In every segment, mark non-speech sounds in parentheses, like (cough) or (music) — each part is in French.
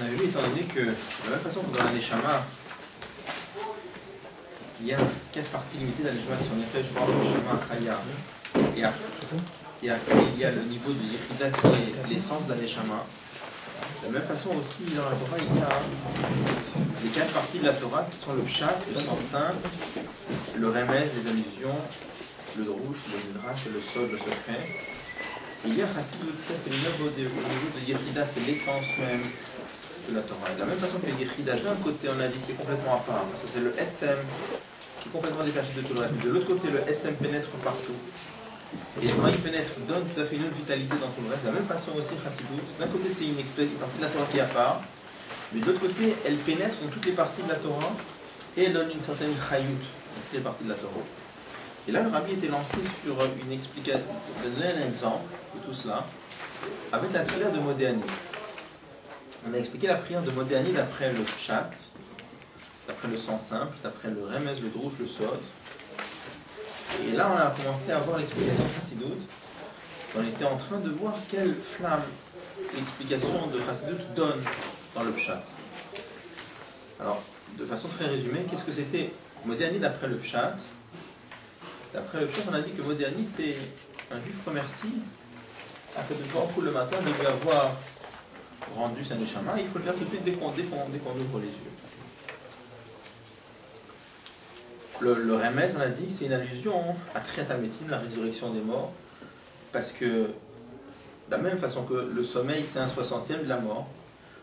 On avait vu, étant donné que, de la même façon que dans la il y a quatre parties limitées dans la Neshama qui sont Nefesh, Ruach, Neshama, Chaya, et et il y a le niveau de Yechida qui est l'essence de la. De la même façon aussi, dans la Torah, il y a les quatre parties de la Torah qui sont le Pshat, le sens simple, le remède, les allusions, le Drouche, le Midrash, le Sod, le secret. Et il y a Chassidut, ça c'est le niveau de, de c'est l'essence même la Torah. Et de la même façon que Yechida, d'un côté, on a dit c'est complètement à part, parce que c'est le Etzem qui est complètement détaché de tout le reste. De l'autre côté, le Etzem pénètre partout. Et quand il pénètre, donne tout à fait une autre vitalité dans tout le reste. De la même façon aussi, Chassidut, d'un côté, c'est une, partie de la Torah qui est à part, mais de l'autre côté, elle pénètre dans toutes les parties de la Torah et elle donne une certaine chayut dans toutes les parties de la Torah. Et là, le rabbi était lancé sur une explication, donner un exemple de tout cela, avec la prière de Modéani. On a expliqué la prière de Modéani d'après le chat, d'après le sens simple, d'après le remez, le drouche, le sod. Et là, on a commencé à voir l'explication de. On était en train de voir quelle flamme l'explication de Chassidut donne dans le pshat. Alors, de façon très résumée, qu'est-ce que c'était Modéani d'après le pshat? D'après le pshat, on a dit que Modéani, c'est un juif remercie après de pour le matin de lui avoir rendu sa neshama. Il faut le faire tout de suite dès qu'on ouvre les yeux. Le, le remède, on a dit, c'est une allusion à Triatamétim, la résurrection des morts, parce que de la même façon que le sommeil, c'est un soixantième de la mort,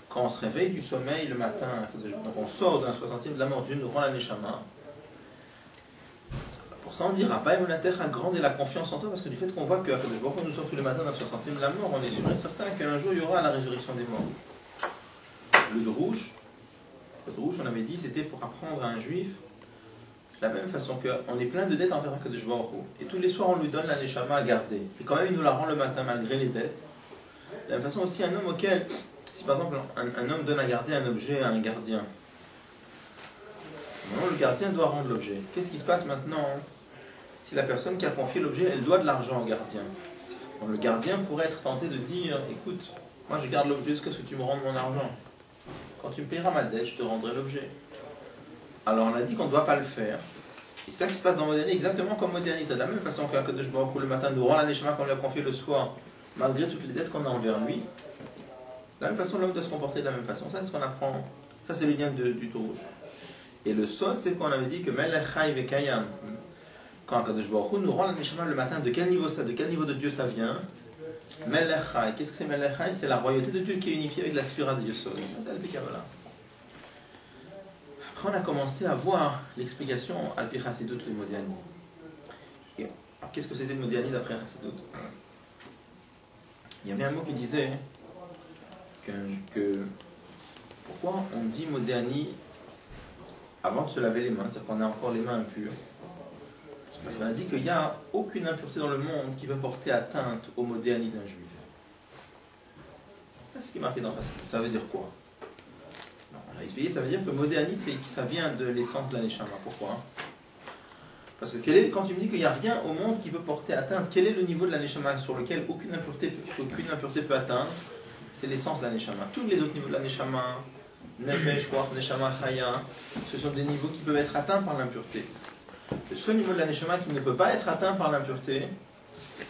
quand on se réveille du sommeil le matin, donc on sort d'un soixantième de la mort, Dieu nous rend la neshama. Ça, on dit Rabba Emunater grande est la confiance en toi, parce que du fait qu'on voit que Hu nous sort tous les matins d'un soixantième la mort, on est sûr et certain qu'un jour il y aura la résurrection des morts. Le Drouche, le Drouche, on avait dit, c'était pour apprendre à un juif de la même façon qu'on est plein de dettes envers Akadosh Baruch. Et tous les soirs, on lui donne la neshama à garder. Et quand même, il nous la rend le matin malgré les dettes. De la même façon aussi, un homme auquel, si par exemple un, homme donne à garder un objet à un gardien, le gardien doit rendre l'objet. Qu'est-ce qui se passe maintenant? Si la personne qui a confié l'objet, elle doit de l'argent au gardien Le gardien pourrait être tenté de dire, écoute, moi je garde l'objet jusqu'à ce que tu me rendes mon argent. Quand tu me payeras ma dette, je te rendrai l'objet. Alors on a dit qu'on ne doit pas le faire. Et ça qui se passe dans Moderni, exactement comme Moderni. C'est de la même façon qu'Akadosh Baruch le matin nous rend la neshama qu'on lui a confié le soir, malgré toutes les dettes qu'on a envers lui. De la même façon, l'homme doit se comporter de la même façon. Ça, c'est ce qu'on apprend. Ça, c'est le lien de- du Tourouche. Et le sod, c'est qu'on avait dit que Melech Vekayam, quand Akadosh Baruch nous rend la neshama le matin, de quel niveau ça, de quel niveau de Dieu ça vient Melech Chai. Qu'est-ce que c'est Melech Chai C'est la royauté de Dieu qui est unifiée avec la sphira de le Kabbalah. Après, on a commencé à voir l'explication Alpi Chassidut et Modiani. Et qu'est-ce que c'était le Modiani d'après Chassidut? Il y avait un mot qui disait que, que- pourquoi on dit Modiani avant de se laver les mains, c'est-à-dire qu'on a encore les mains impures. Parce a dit qu'il n'y a aucune impureté dans le monde qui peut porter atteinte au Modiani d'un juif. C'est ce qui est marqué dans Chassidut. Ça veut dire quoi? Non, On a expliqué, ça veut dire que Modéani, ça vient de l'essence de la Neshama. Pourquoi? Parce que quand tu me dis qu'il n'y a rien au monde qui peut porter atteinte, quel est le niveau de la Neshama sur lequel aucune impureté, peut atteindre? C'est l'essence de la Neshama. Tous les autres niveaux de la Neshama, Nefesh, Neshama, Chaya, ce sont des niveaux qui peuvent être atteints par l'impureté. Seul niveau de la Neshama qui ne peut pas être atteint par l'impureté,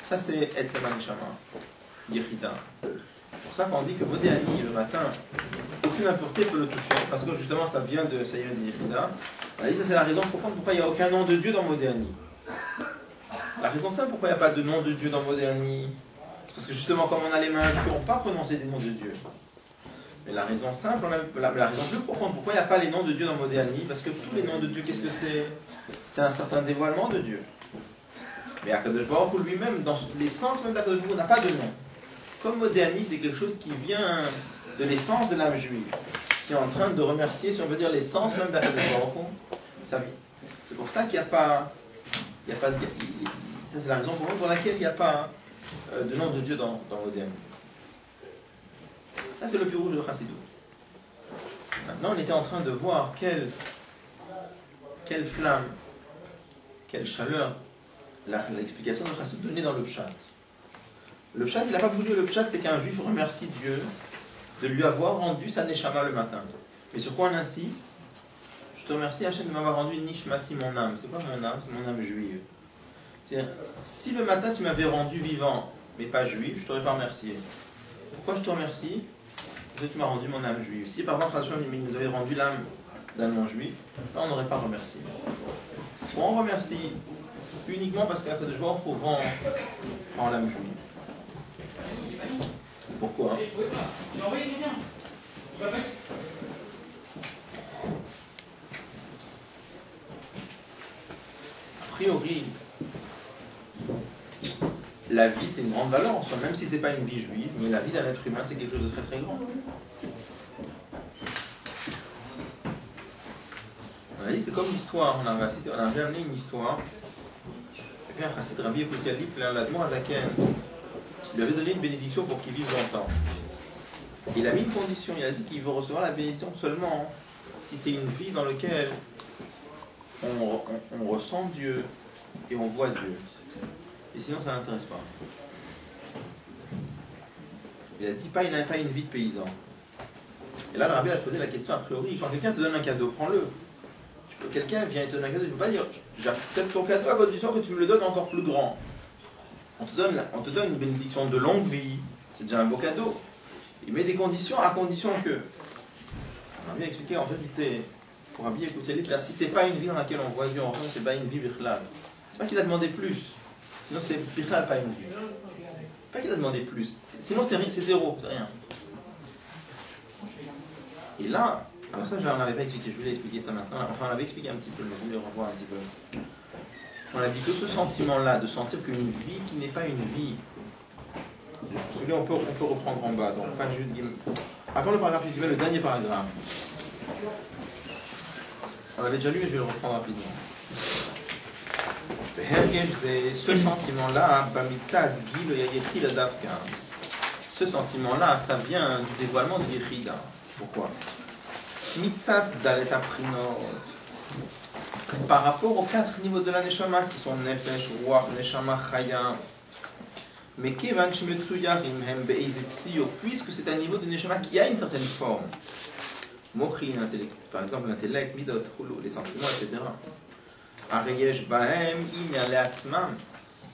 ça c'est Etzema Neshama, Yechida. C'est pour ça qu'on dit que Modéani, le matin, aucune impureté peut le toucher, parce que justement ça vient de de Yechida. Ça c'est la raison profonde pourquoi il n'y a aucun nom de Dieu dans Modéani. La raison simple pourquoi il n'y a pas de nom de Dieu dans Modéani, parce que justement comme on a les mains on ne peut pas prononcer des noms de Dieu. Mais la raison simple, la, raison plus profonde pourquoi il n'y a pas les noms de Dieu dans Modéani, parce que tous les noms de Dieu, qu'est-ce que c'est? C'est un certain dévoilement de Dieu. Mais Akadosh Baruch lui-même, dans l'essence même d'Akadosh Baruch n'a pas de nom. Comme Modéani, c'est quelque chose qui vient de l'essence de l'âme juive, qui est en train de remercier, si on veut dire, l'essence même d'Akadosh Baruch sa vie. C'est pour ça qu'il n'y a pas... Il y a pas de, ça, c'est la raison pour, pour laquelle il n'y a pas euh, de nom de Dieu dans, dans Modéani. Ça, c'est le rouge de Chassidou. Maintenant, on était en train de voir quelle, quelle flamme, quelle chaleur l'explication de Chassidou donnée dans le Pshat. Le Pshat, il n'a pas bougé. Le Pshat, c'est qu'un juif remercie Dieu de lui avoir rendu sa neshama le matin. Mais sur quoi on insiste? Je te remercie Hachem de m'avoir rendu nishmati, mon âme. C'est quoi mon âme? C'est mon âme juive. si le matin tu m'avais rendu vivant, mais pas juif, je t'aurais pas remercié. Pourquoi je te remercie? Que tu m'as rendu mon âme juive. Si par exemple Hachem nous avait rendu l'âme d'un non-juif, on n'aurait pas remercié. on remercie uniquement parce qu'à je vois rend en l'âme juive. Pourquoi? A priori, la vie c'est une grande valeur en soi, même si c'est pas une vie juive, mais la vie d'un être humain c'est quelque chose de très très grand. On a dit c'est comme l'histoire, on avait, on amené une histoire. Et puis un chassid Rabbi Ekoutiali, plein à Zaken, il avait donné une bénédiction pour qu'il vive longtemps. Il a mis une condition, il a dit qu'il veut recevoir la bénédiction seulement si c'est une vie dans laquelle on, ressent Dieu et on voit Dieu. Et sinon, ça n'intéresse pas. Il a dit pas, il n'a pas une vie de paysan. Et là, le rabbi a posé la question a priori, quand quelqu'un te donne un cadeau, prends-le. Quelqu'un vient et te donne un cadeau, tu ne peux pas dire j'accepte ton cadeau à condition que tu me le donnes encore plus grand. On te donne, on te donne une bénédiction de longue vie, c'est déjà un beau cadeau. Il met des conditions à condition que. On a bien expliqué en réalité, pour habiller là, si c'est pas une vie dans laquelle on voit Dieu en c'est pas une vie birchlal. C'est pas qu'il a demandé plus. Sinon c'est birchlal, pas une. Pas qu'il a demandé plus. Sinon c'est zéro, c'est rien. Et là, alors ça, je n'avais pas expliqué, je voulais expliquer ça maintenant. Enfin, on l'avait expliqué un petit peu, mais je voulais revoir un petit peu. On a dit que ce sentiment-là, de sentir qu'une vie qui n'est pas une vie, celui-là on peut, on peut reprendre en bas, donc pas juste Avant le paragraphe du le dernier paragraphe. On l'avait déjà lu, mais je vais le reprendre rapidement. Ce sentiment-là, ce sentiment-là, ça vient du dévoilement de Yechida. Pourquoi? Mitzat dalet par rapport aux quatre niveaux de la Neshama qui sont Nefesh, Ruach, Neshama, Chaya. Mais Kevan puisque c'est un niveau de Neshama qui a une certaine forme. Mochi, par exemple l'intellect, Midot, les sentiments, etc.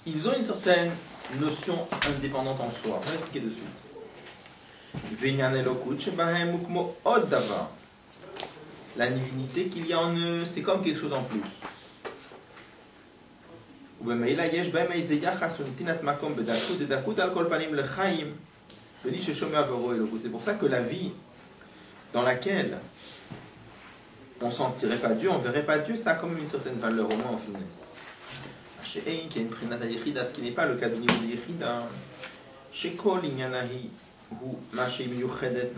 Ils ont une certaine notion indépendante en soi. On va expliquer de suite. La divinité qu'il y a en eux, c'est comme quelque chose en plus. C'est pour ça que la vie dans laquelle on ne sentirait pas Dieu, on ne verrait pas Dieu, ça a comme une certaine valeur, au moins en finesse. Chez qui a une ce qui n'est pas le cas de Yechida. Chez Kol Inyanahi, ou Maché Miyuchedet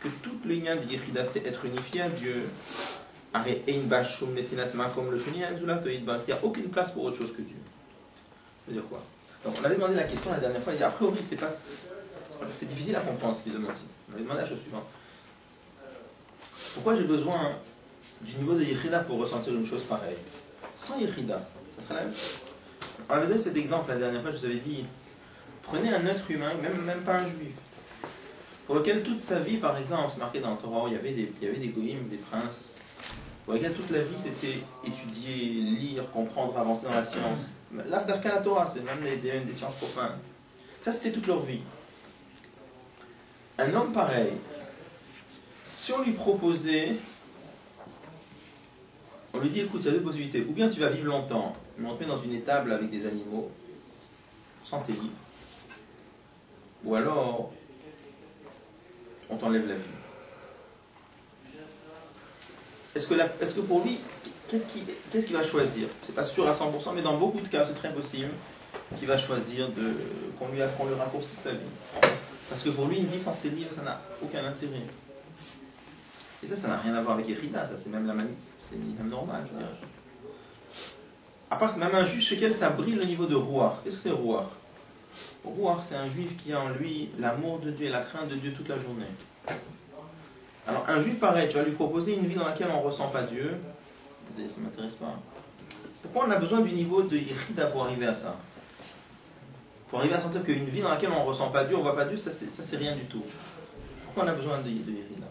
que toute l'union de Yechida, c'est être unifié à Dieu. Il n'y a aucune place pour autre chose que Dieu. Je veux dire quoi? Donc on avait demandé la question la dernière fois, il a priori c'est pas. C'est difficile à comprendre ce qu'il demande ici. On avait demandé la chose suivante. Pourquoi j'ai besoin du niveau de Yechida pour ressentir une chose pareille Sans Yechida, ça serait la même On avait donné cet exemple la dernière fois, je vous avais dit, prenez un être humain, même, même pas un juif, pour lequel toute sa vie, par exemple, c'est marqué dans le Torah, il y avait des, il des goïms, des princes, pour lesquels toute la vie c'était étudier, lire, comprendre, avancer dans la science. L'art la Torah, c'est même des, des, sciences profanes. Ça c'était toute leur vie. Un homme pareil, si on lui proposait, on lui dit écoute, il y a deux possibilités. Ou bien tu vas vivre longtemps, mais on te met dans une étable avec des animaux, santé libre. Ou alors, on t'enlève la vie. Est-ce que, que pour lui, qu'est-ce qu'il va choisir? C'est pas sûr à 100%, mais dans beaucoup de cas, c'est très possible qu'il va choisir de qu'on lui, qu lui raccourcisse la vie. Parce que pour lui, une vie sans ses livres, ça n'a aucun intérêt. Et ça, ça n'a rien à voir avec Erida, ça c'est même la manie, c'est même normal, je dirais. À part, c'est même un juif chez lequel ça brille le niveau de rouar. Qu'est-ce que c'est rouar Rouar, c'est un juif qui a en lui l'amour de Dieu et la crainte de Dieu toute la journée. Alors, un juif pareil, tu vas lui proposer une vie dans laquelle on ne ressent pas Dieu. Ça ne m'intéresse pas. Pourquoi on a besoin du niveau de Yechida pour arriver à ça? Pour arriver à sentir qu'une vie dans laquelle on ne ressent pas Dieu, on ne voit pas Dieu, ça c'est rien du tout. Pourquoi on a besoin de, de Yerida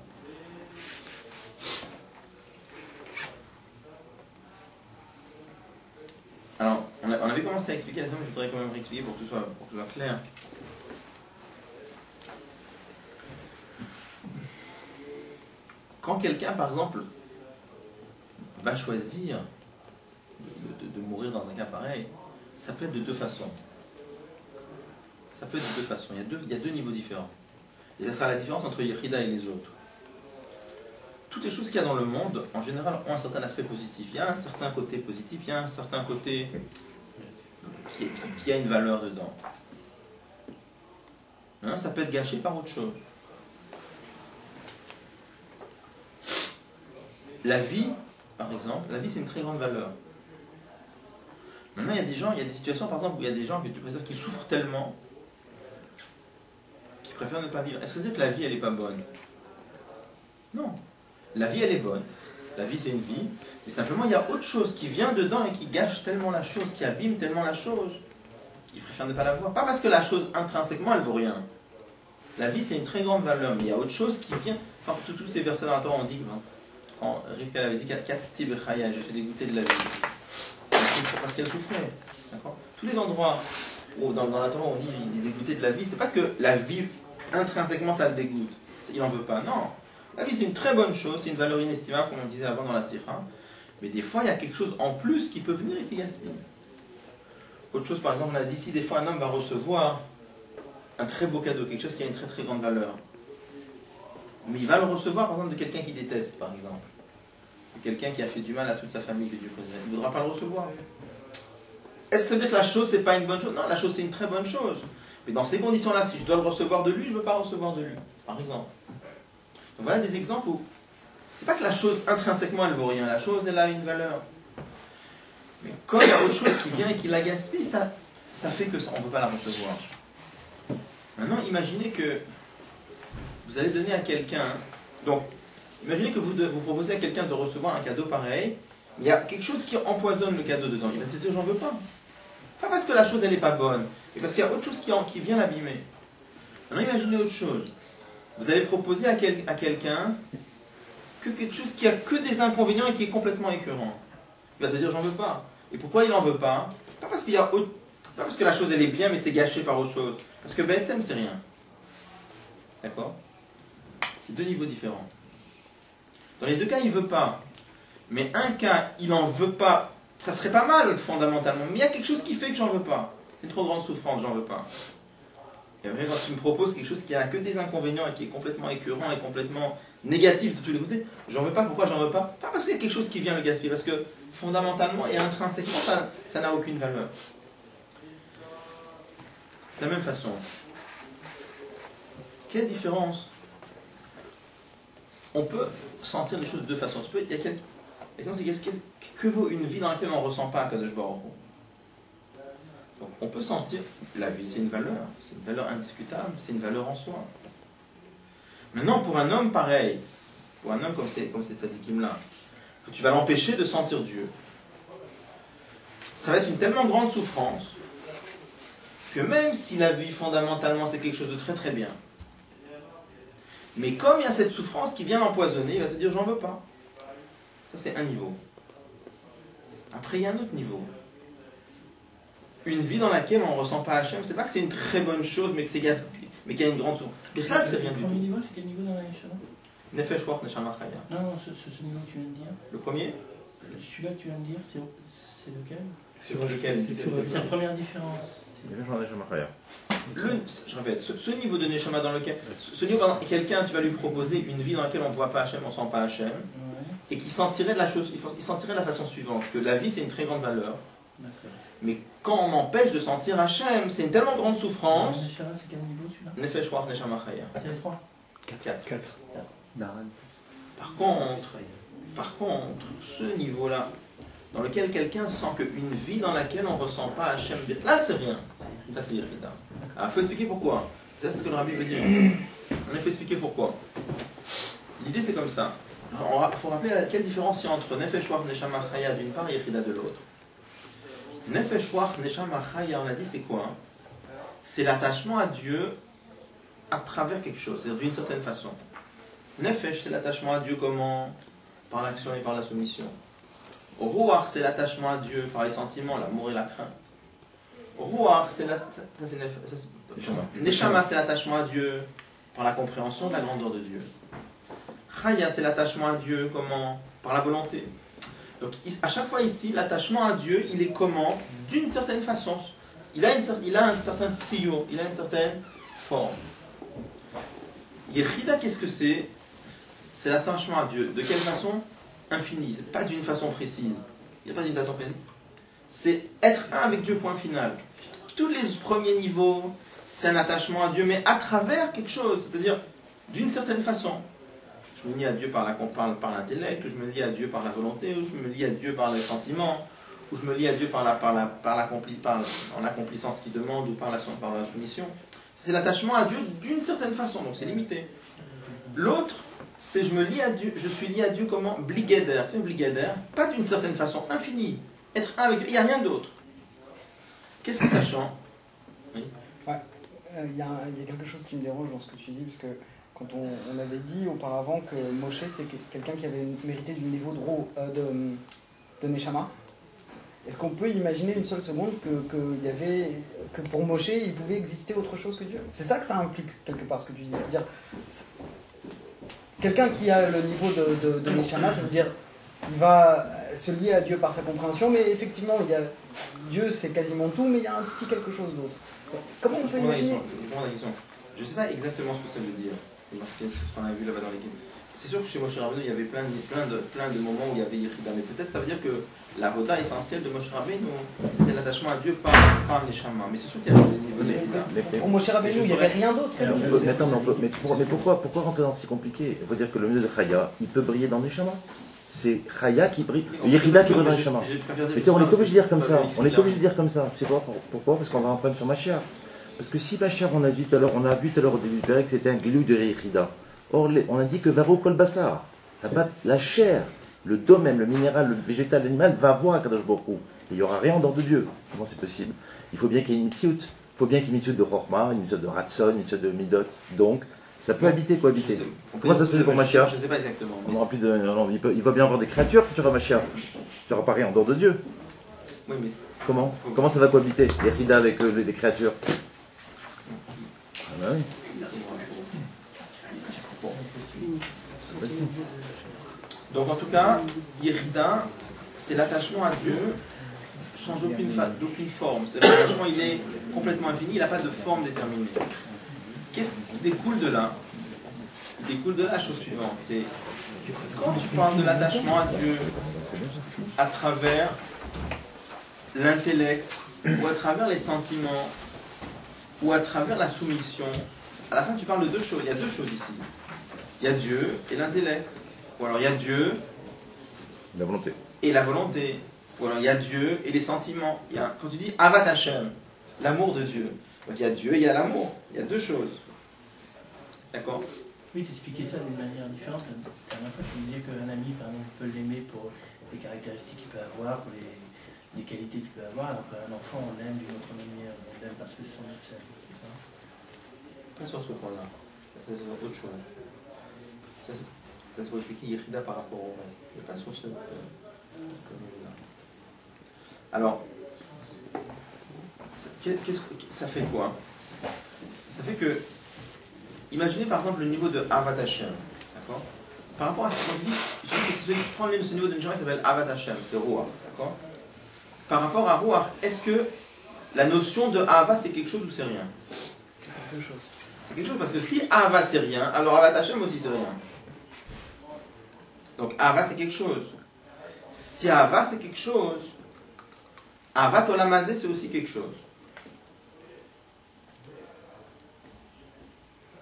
Alors, on, avait commencé à expliquer la semaine, je voudrais quand même réexpliquer pour que tout soit, pour que tout soit clair. Quand quelqu'un, par exemple, va choisir de, mourir dans un cas pareil, ça peut être de deux façons. Ça peut être de deux façons. Il y a deux, a niveaux différents. Et ça sera la différence entre Yechida et les autres. Toutes les choses qu'il y a dans le monde, en général, ont un certain aspect positif. Il y a un certain côté positif, il y a un certain côté qui, a une valeur dedans. Hein, ça peut être gâché par autre chose. La vie, par exemple, la vie c'est une très grande valeur. Maintenant, il y a des gens, il y a des situations, par exemple, où il y a des gens que tu qui souffrent tellement qui préfèrent ne pas vivre. Est-ce que ça veut dire que la vie, elle n'est pas bonne? Non. La vie, elle est bonne. La vie, c'est une vie. Mais simplement, il y a autre chose qui vient dedans et qui gâche tellement la chose, qui abîme tellement la chose, qu'ils préfèrent ne pas la voir. Pas parce que la chose, intrinsèquement, elle vaut rien. La vie, c'est une très grande valeur, mais il y a autre chose qui vient. Enfin, tous ces versets dans la Torah, on dit, quand Rivka avait dit, je suis dégoûté de la vie. Parce qu'elle souffrait. Tous les endroits où, dans, la Torah, on dit, il est dégoûté de la vie, c'est pas que la vie, intrinsèquement, ça le dégoûte. Il n'en veut pas. Non. La vie, c'est une très bonne chose, c'est une valeur inestimable, comme on disait avant dans la Sira. Mais des fois, il y a quelque chose en plus qui peut venir et qui gaspille. Autre chose, par exemple, on a dit si des fois un homme va recevoir un très beau cadeau, quelque chose qui a une très très grande valeur, mais il va le recevoir par exemple de quelqu'un qui déteste, par exemple, de quelqu'un qui a fait du mal à toute sa famille, que Dieu il ne voudra pas le recevoir. Est-ce que ça veut dire que la chose, c'est pas une bonne chose? Non, la chose, c'est une très bonne chose. Mais dans ces conditions-là, si je dois le recevoir de lui, je ne veux pas recevoir de lui, par exemple voilà des exemples où c'est pas que la chose intrinsèquement elle vaut rien, la chose elle a une valeur. Mais quand il y a autre chose qui vient et qui la gaspille, ça, ça fait que ça, on ne peut pas la recevoir. Maintenant, imaginez que vous allez donner à quelqu'un, donc imaginez que vous, vous proposez à quelqu'un de recevoir un cadeau pareil, il y a quelque chose qui empoisonne le cadeau dedans. Il va te dire j'en veux pas. Pas parce que la chose elle n'est pas bonne, mais parce qu'il y a autre chose qui, qui vient l'abîmer. Maintenant imaginez autre chose. Vous allez proposer à, quelqu'un que quelque chose qui a que des inconvénients et qui est complètement écœurant. Il va te dire j'en veux pas. Et pourquoi il n'en veut pas? Pas parce qu'il y a pas parce que la chose elle est bien mais c'est gâché par autre chose. Parce que BSM c'est rien. D'accord? C'est deux niveaux différents. Dans les deux cas il veut pas. Mais un cas il en veut pas. Ça serait pas mal fondamentalement. Mais il y a quelque chose qui fait que j'en veux pas. C'est une trop grande souffrance, j'en veux pas. Et après, quand tu me proposes quelque chose qui a que des inconvénients et qui est complètement écœurant et complètement négatif de tous les côtés, j'en veux pas. Pourquoi j'en veux pas? Pas parce qu'il y a quelque chose qui vient le gaspiller, parce que fondamentalement et intrinsèquement, ça n'a aucune valeur. De la même façon, quelle différence On peut sentir les choses de deux façons? Il y a quel, que vaut une vie dans laquelle on ne ressent pas Kadosh Baruch on peut sentir, la vie c'est une valeur, c'est une valeur indiscutable, c'est une valeur en soi. Maintenant, pour un homme pareil, pour un homme comme, c'est, comme cette sadikim-là, que tu vas l'empêcher de sentir Dieu, ça va être une tellement grande souffrance que même si la vie fondamentalement c'est quelque chose de très très bien, mais comme il y a cette souffrance qui vient l'empoisonner, il va te dire j'en veux pas. Ça c'est un niveau. Après il y a un autre niveau une vie dans laquelle on ne ressent pas Hachem, c'est pas que c'est une très bonne chose, mais que c'est gaspillé, mais qu'il y a une grande source. c'est rien du tout. Le premier niveau, c'est quel niveau dans la Neshama Nefesh Wach Neshama. Non, non, ce, ce, niveau que tu viens de dire. Le premier Celui-là que tu viens de dire, c'est lequel? C'est lequel? C'est la première différence. Le, je répète, ce, niveau de Neshama dans lequel. Ce, niveau, quelqu'un, tu vas lui proposer une vie dans laquelle on ne voit pas Hachem, on ne sent pas Hachem, et qui sentirait de la chose, il sentirait de la façon suivante, que la vie c'est une très grande valeur. Mais quand on m'empêche de sentir Hachem, c'est une tellement grande souffrance. c'est quel niveau celui-là Nefesh War Neshama Chaya. C'est 3 4. 4. Par contre, par contre, ce niveau-là, dans lequel quelqu'un sent qu'une vie dans laquelle on ne ressent pas Hachem, là c'est rien. Ça c'est irritant. Alors il faut expliquer pourquoi. C'est ce que le rabbi veut dire ici. On il faut expliquer pourquoi. L'idée c'est comme ça. Il faut rappeler quelle différence il y a entre Nefesh War Neshama Chaya d'une part et Yechida de l'autre. Nefesh Neshama Chaya, on a dit c'est quoi hein? C'est l'attachement à Dieu à travers quelque chose, c'est-à-dire d'une certaine façon. Nefesh, c'est l'attachement à Dieu comment? Par l'action et par la soumission. Ruach, c'est l'attachement à Dieu par les sentiments, l'amour et la crainte. Ruach, c'est la... Neshama, c'est l'attachement à Dieu par la compréhension de la grandeur de Dieu. Chaya, c'est l'attachement à Dieu comment? Par la volonté. Donc, à chaque fois ici, l'attachement à Dieu, il est comment? D'une certaine façon. Il a, une, il a un certain tsiour, il a une certaine forme. Yechida, qu'est-ce que c'est? C'est l'attachement à Dieu. De quelle façon? Infini. C'est Pas d'une façon précise. Il n'y a pas d'une façon précise. C'est être un avec Dieu, point final. Tous les premiers niveaux, c'est un attachement à Dieu, mais à travers quelque chose. C'est-à-dire, d'une certaine façon. Je me lie à Dieu par l'intellect, ou je me lie à Dieu par la volonté, ou je me lie à Dieu par les sentiments, ou je me lie à Dieu par par en accomplissant ce qu'il demande, ou par la, soumission. C'est l'attachement à Dieu d'une certaine façon, donc c'est limité. L'autre, c'est je me lie à Dieu, je suis lié à Dieu comment? Sais, Bligeder, pas d'une certaine façon, infinie. Être un avec Dieu, il n'y a rien d'autre. Qu'est-ce que ça change Euh, Il y, a il y a quelque chose qui me dérange dans ce que tu dis, parce que quand on, on avait dit auparavant que Moshe, c'est que- quelqu'un qui avait mérité du niveau de, ro, euh, de, de Neshama, est-ce qu'on peut imaginer une seule seconde que, que, il y avait, que pour Moshe, il pouvait exister autre chose que Dieu? C'est ça que ça implique, quelque part, ce que tu dis. C'est-à-dire, c'est- quelqu'un qui a le niveau de, de, de Neshama, ça veut dire il va se lier à Dieu par sa compréhension, mais effectivement, il y a, Dieu, c'est quasiment tout, mais il y a un petit quelque chose d'autre. Comment on peut imaginer je ne sais pas exactement ce que ça veut dire, ce qu'on a vu là-bas dans l'équipe. C'est sûr que chez Moshe Rabbeinu, il y avait plein de, plein, de, plein de moments où il y avait Yechida, mais peut-être ça veut dire que la voda essentielle de Moshe Rabbeinu, c'était l'attachement à Dieu par, par Neshama. Mais c'est sûr qu'il y avait des niveaux de Pour Moshe Rabbeinu, il n'y avait rien d'autre. Mais attends, mais, on peut- mais pour- mais pourquoi, pourquoi rentrer dans si compliqué? Il faut dire que le milieu de Chaya, il peut briller dans les chemins. C'est Chaya qui brille. Le Yechida qui brille dans les dire Mais tu on est obligé de dire comme ça. c'est On est obligé de dire comme ça. Tu sais quoi? Pour- Pourquoi? Parce qu'on va un problème sur Machia. Parce que si Machia, on a dit tout à l'heure, on a vu tout à l'heure au début du que c'était un glou de Yechida. Or, on a dit que Varo Kolbassar, la chair, le domaine, le minéral, le végétal, l'animal va voir Kadosh. Et Il n'y aura rien en dehors de Dieu. Comment c'est possible? Il faut bien qu'il y ait une mitzvot. Il faut bien qu'il y ait une mitzvot de Chorma, une mitzvot de Ratson, une mitzvot de Midot. Donc, ça peut habiter, cohabiter. Comment ça se fait pour Machia? Je ne sais pas exactement. On aura plus de, non, il, peut- il va bien avoir des créatures que tu auras Machia. Tu n'auras pas rien en dehors de Dieu. Oui, mais Comment? Comment ça va cohabiter Les Rida avec euh, les, les créatures? Donc en tout cas, Yérida, c'est l'attachement à Dieu sans aucune, d'aucune forme. L'attachement, il est complètement infini, il n'a pas de forme déterminée. Qu'est-ce qui découle de là? Il découle de la chose suivante, c'est quand tu parles de l'attachement à Dieu à travers l'intellect ou à travers les sentiments ou à travers la soumission, à la fin tu parles de deux choses. Il y a deux choses ici. Il y a Dieu et l'intellect. Ou alors il y a Dieu La volonté. et la volonté. Ou alors il y a Dieu et les sentiments. Il y a, quand tu dis Avat Hashem, l'amour de Dieu. Donc il y a Dieu et il y a l'amour. Il y a deux choses. D'accord? Oui, t'expliquais ça d'une manière différente. La dernière fois, tu disais qu'un ami, par exemple, peut l'aimer pour les caractéristiques qu'il peut avoir, pour les, les qualités qu'il peut avoir, alors qu'un enfant, on l'aime d'une autre manière. Parce que c'est Pas sur ce point-là. C'est autre chose. Ça, c'est pour expliquer Yechida par rapport au reste. Pas sur ce euh, domaine-là. Alors, ça- ça fait quoi? Ça fait que, imaginez par exemple le niveau de Avat Hashem, d'accord? Par rapport à ce qu'on dit, celui qui prend le- ce niveau de Neshama il s'appelle Avat Hashem, c'est Ruach, d'accord? Par rapport à Ruach, est-ce que la notion de Ava c'est quelque chose ou c'est rien c'est quelque chose parce que si Ava c'est rien, alors Avat Hashem aussi c'est rien. Donc Ava c'est quelque chose. Si Ava c'est quelque chose, Avat Olamazé c'est aussi quelque chose.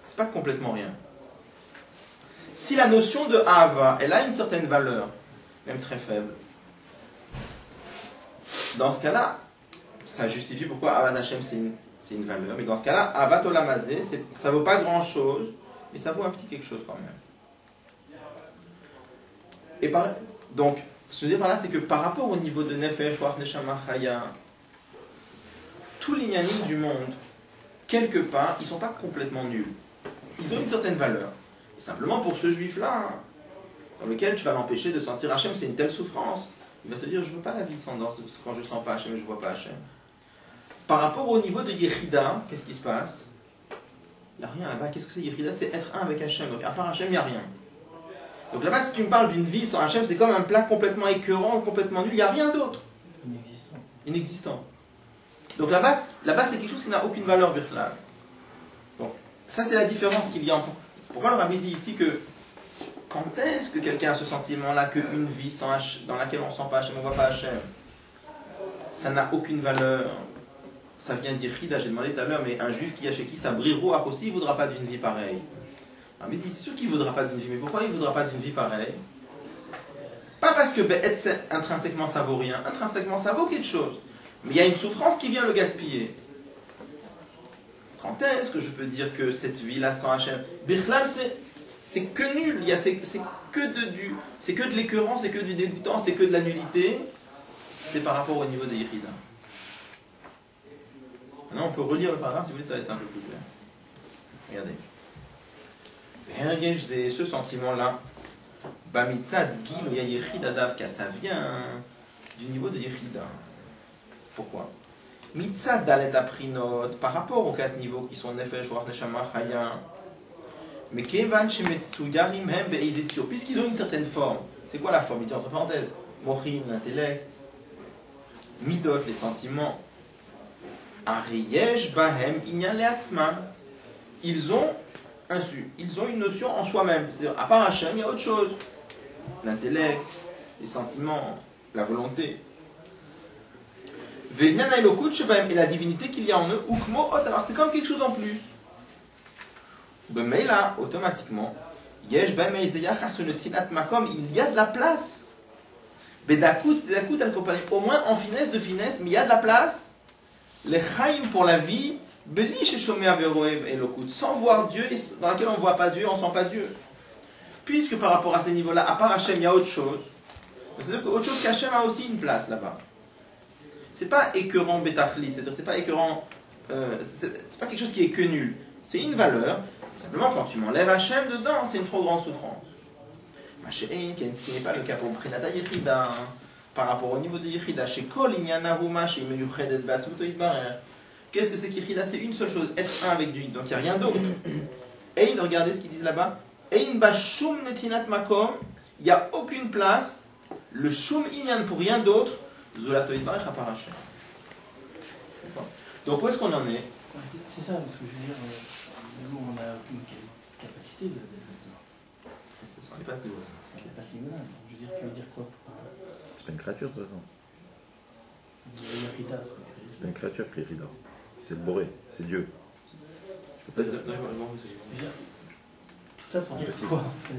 C'est pas complètement rien. Si la notion de Ava, elle a une certaine valeur, même très faible, dans ce cas-là, ça justifie pourquoi Avat Hashem c'est une, une valeur. Mais dans ce cas-là, Avat Olamazé, ça vaut pas grand-chose, mais ça vaut un petit quelque chose quand même. Et par, donc, ce que je veux dire par là, c'est que par rapport au niveau de Nefesh, Neshama, Chaya, tout l'ignanisme du monde, quelque part, ils sont pas complètement nuls. Ils ont une certaine valeur. Et simplement pour ce juif-là, hein, dans lequel tu vas l'empêcher de sentir Hachem, c'est une telle souffrance. Il va te dire, je ne veux pas la vie sans dans, quand je ne sens pas Hachem je ne vois pas Hachem. Par rapport au niveau de Yechida, qu'est-ce qui se passe? Il n'y a rien là-bas. Qu'est-ce que c'est Yechida? C'est être un avec Hachem. Donc à part Hachem, il n'y a rien. Donc là-bas, si tu me parles d'une vie sans Hachem, c'est comme un plat complètement écœurant, complètement nul. Il n'y a rien d'autre. Inexistant. Inexistant. Donc là-bas, là-bas c'est quelque chose qui n'a aucune valeur virtuelle. Donc ça, c'est la différence qu'il y a. entre- Pourquoi le rabbi dit ici que quand est-ce que quelqu'un a ce sentiment-là qu'une vie sans H, dans laquelle on ne sent pas Hachem, on ne voit pas Hachem, ça n'a aucune valeur Ça vient dire Rida, j'ai demandé tout à l'heure, mais un juif qui a chez qui ça brille aussi, il ne voudra pas d'une vie pareille. Le rabbi dit, c'est sûr qu'il ne voudra pas d'une vie, mais pourquoi il voudra pas d'une vie pareille? Pas parce que intrinsèquement ça vaut rien, intrinsèquement ça vaut quelque chose. Mais il y a une souffrance qui vient le gaspiller. Quand est-ce que je peux dire que cette vie-là sans Hachem? Birklal, c'est, que nul. C'est, que de que de l'écœurant, c'est que du dégoûtant, c'est que de la nullité. C'est par rapport au niveau de Yerida. Maintenant, on peut relire le paragraphe si vous voulez, ça va être un peu plus clair. Regardez. Hergej, c'est ce sentiment-là. Bamitzad Gil, ya Yerida Davka, ça vient du niveau de Yerida. Pourquoi? Mitzad Dalet Aprinot, par rapport aux quatre niveaux qui sont Nefesh, Ruach, Neshama, Chaya. Mais Kevan Shemetsuyarim Hem Be'ezitio, puisqu'ils ont une certaine forme. C'est quoi la forme? Il dit entre parenthèses Mochim, l'intellect. Midot, les sentiments. Bahem. Ils ont un ils ont une notion en soi-même. C'est-à-dire, à part Hachem, il y a autre chose. L'intellect, les sentiments, la volonté. Et la divinité qu'il y a en eux, alors c'est comme quelque chose en plus. Mais là, automatiquement, il y a de la place. Al au moins en finesse de finesse, mais il y a de la place. Les Chaim pour la vie, sans voir Dieu, dans laquelle on ne voit pas Dieu, on ne sent pas Dieu. Puisque par rapport à ces niveaux-là, à part Hachem, il y a autre chose. C'est-à-dire qu'autre chose qu'Hachem a aussi une place là-bas. C'est pas écœurant bétachlit, c'est-à-dire c'est pas écœurant, euh, c'est pas quelque chose qui est que nul. C'est une valeur. Simplement, quand tu m'enlèves Hachem dedans, c'est une trop grande souffrance. Machéin, ce qui n'est pas le cas pour Prinata hein. Par rapport au niveau de Yechida, chez Kol Inyanahuma, chez Meyuchedet Batsuto Yitbarer. Qu'est-ce que c'est qu'Yechida C'est une seule chose, être un avec lui, donc il n'y a rien d'autre. Et regardez ce qu'ils disent là-bas. Ein bashum netinat makom, il n'y a aucune place, le shum inyan pour rien d'autre, zolato Hachem. D'accord Donc où est-ce qu'on en est c'est- C'est ça, parce que je veux dire, euh, nous, on n'a aucune ca- capacité de. On n'est pas ce niveau-là. passer niveau-là. Je veux dire, tu veux dire quoi C'est pas une créature, de toute façon. C'est pas une créature qui est Rida. C'est le Boré, c'est Dieu. Tu peux pas dire. Tout ça pour dire quoi, en fait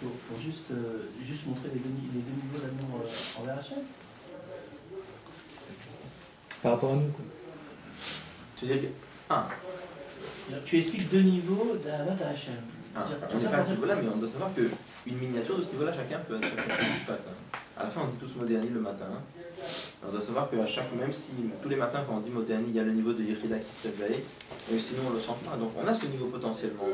pour, pour juste, euh, juste montrer les deux, les deux niveaux d'amour euh, envers Hachem. Par rapport à nous. quoi. Tu veux dire que. C'est-à-dire, Tu expliques deux niveaux d'Ahavat à Hachem. on n'est pas à ce niveau-là, mais on doit savoir qu'une miniature de ce niveau-là, chacun peut être chacun peut hein. À la fin, on dit tous Modéani le matin. hein. On doit savoir qu'à chaque même si tous les matins, quand on dit Modéani, il y a le niveau de Yerida qui se réveille, et sinon on ne le sent pas. Donc on a ce niveau potentiellement.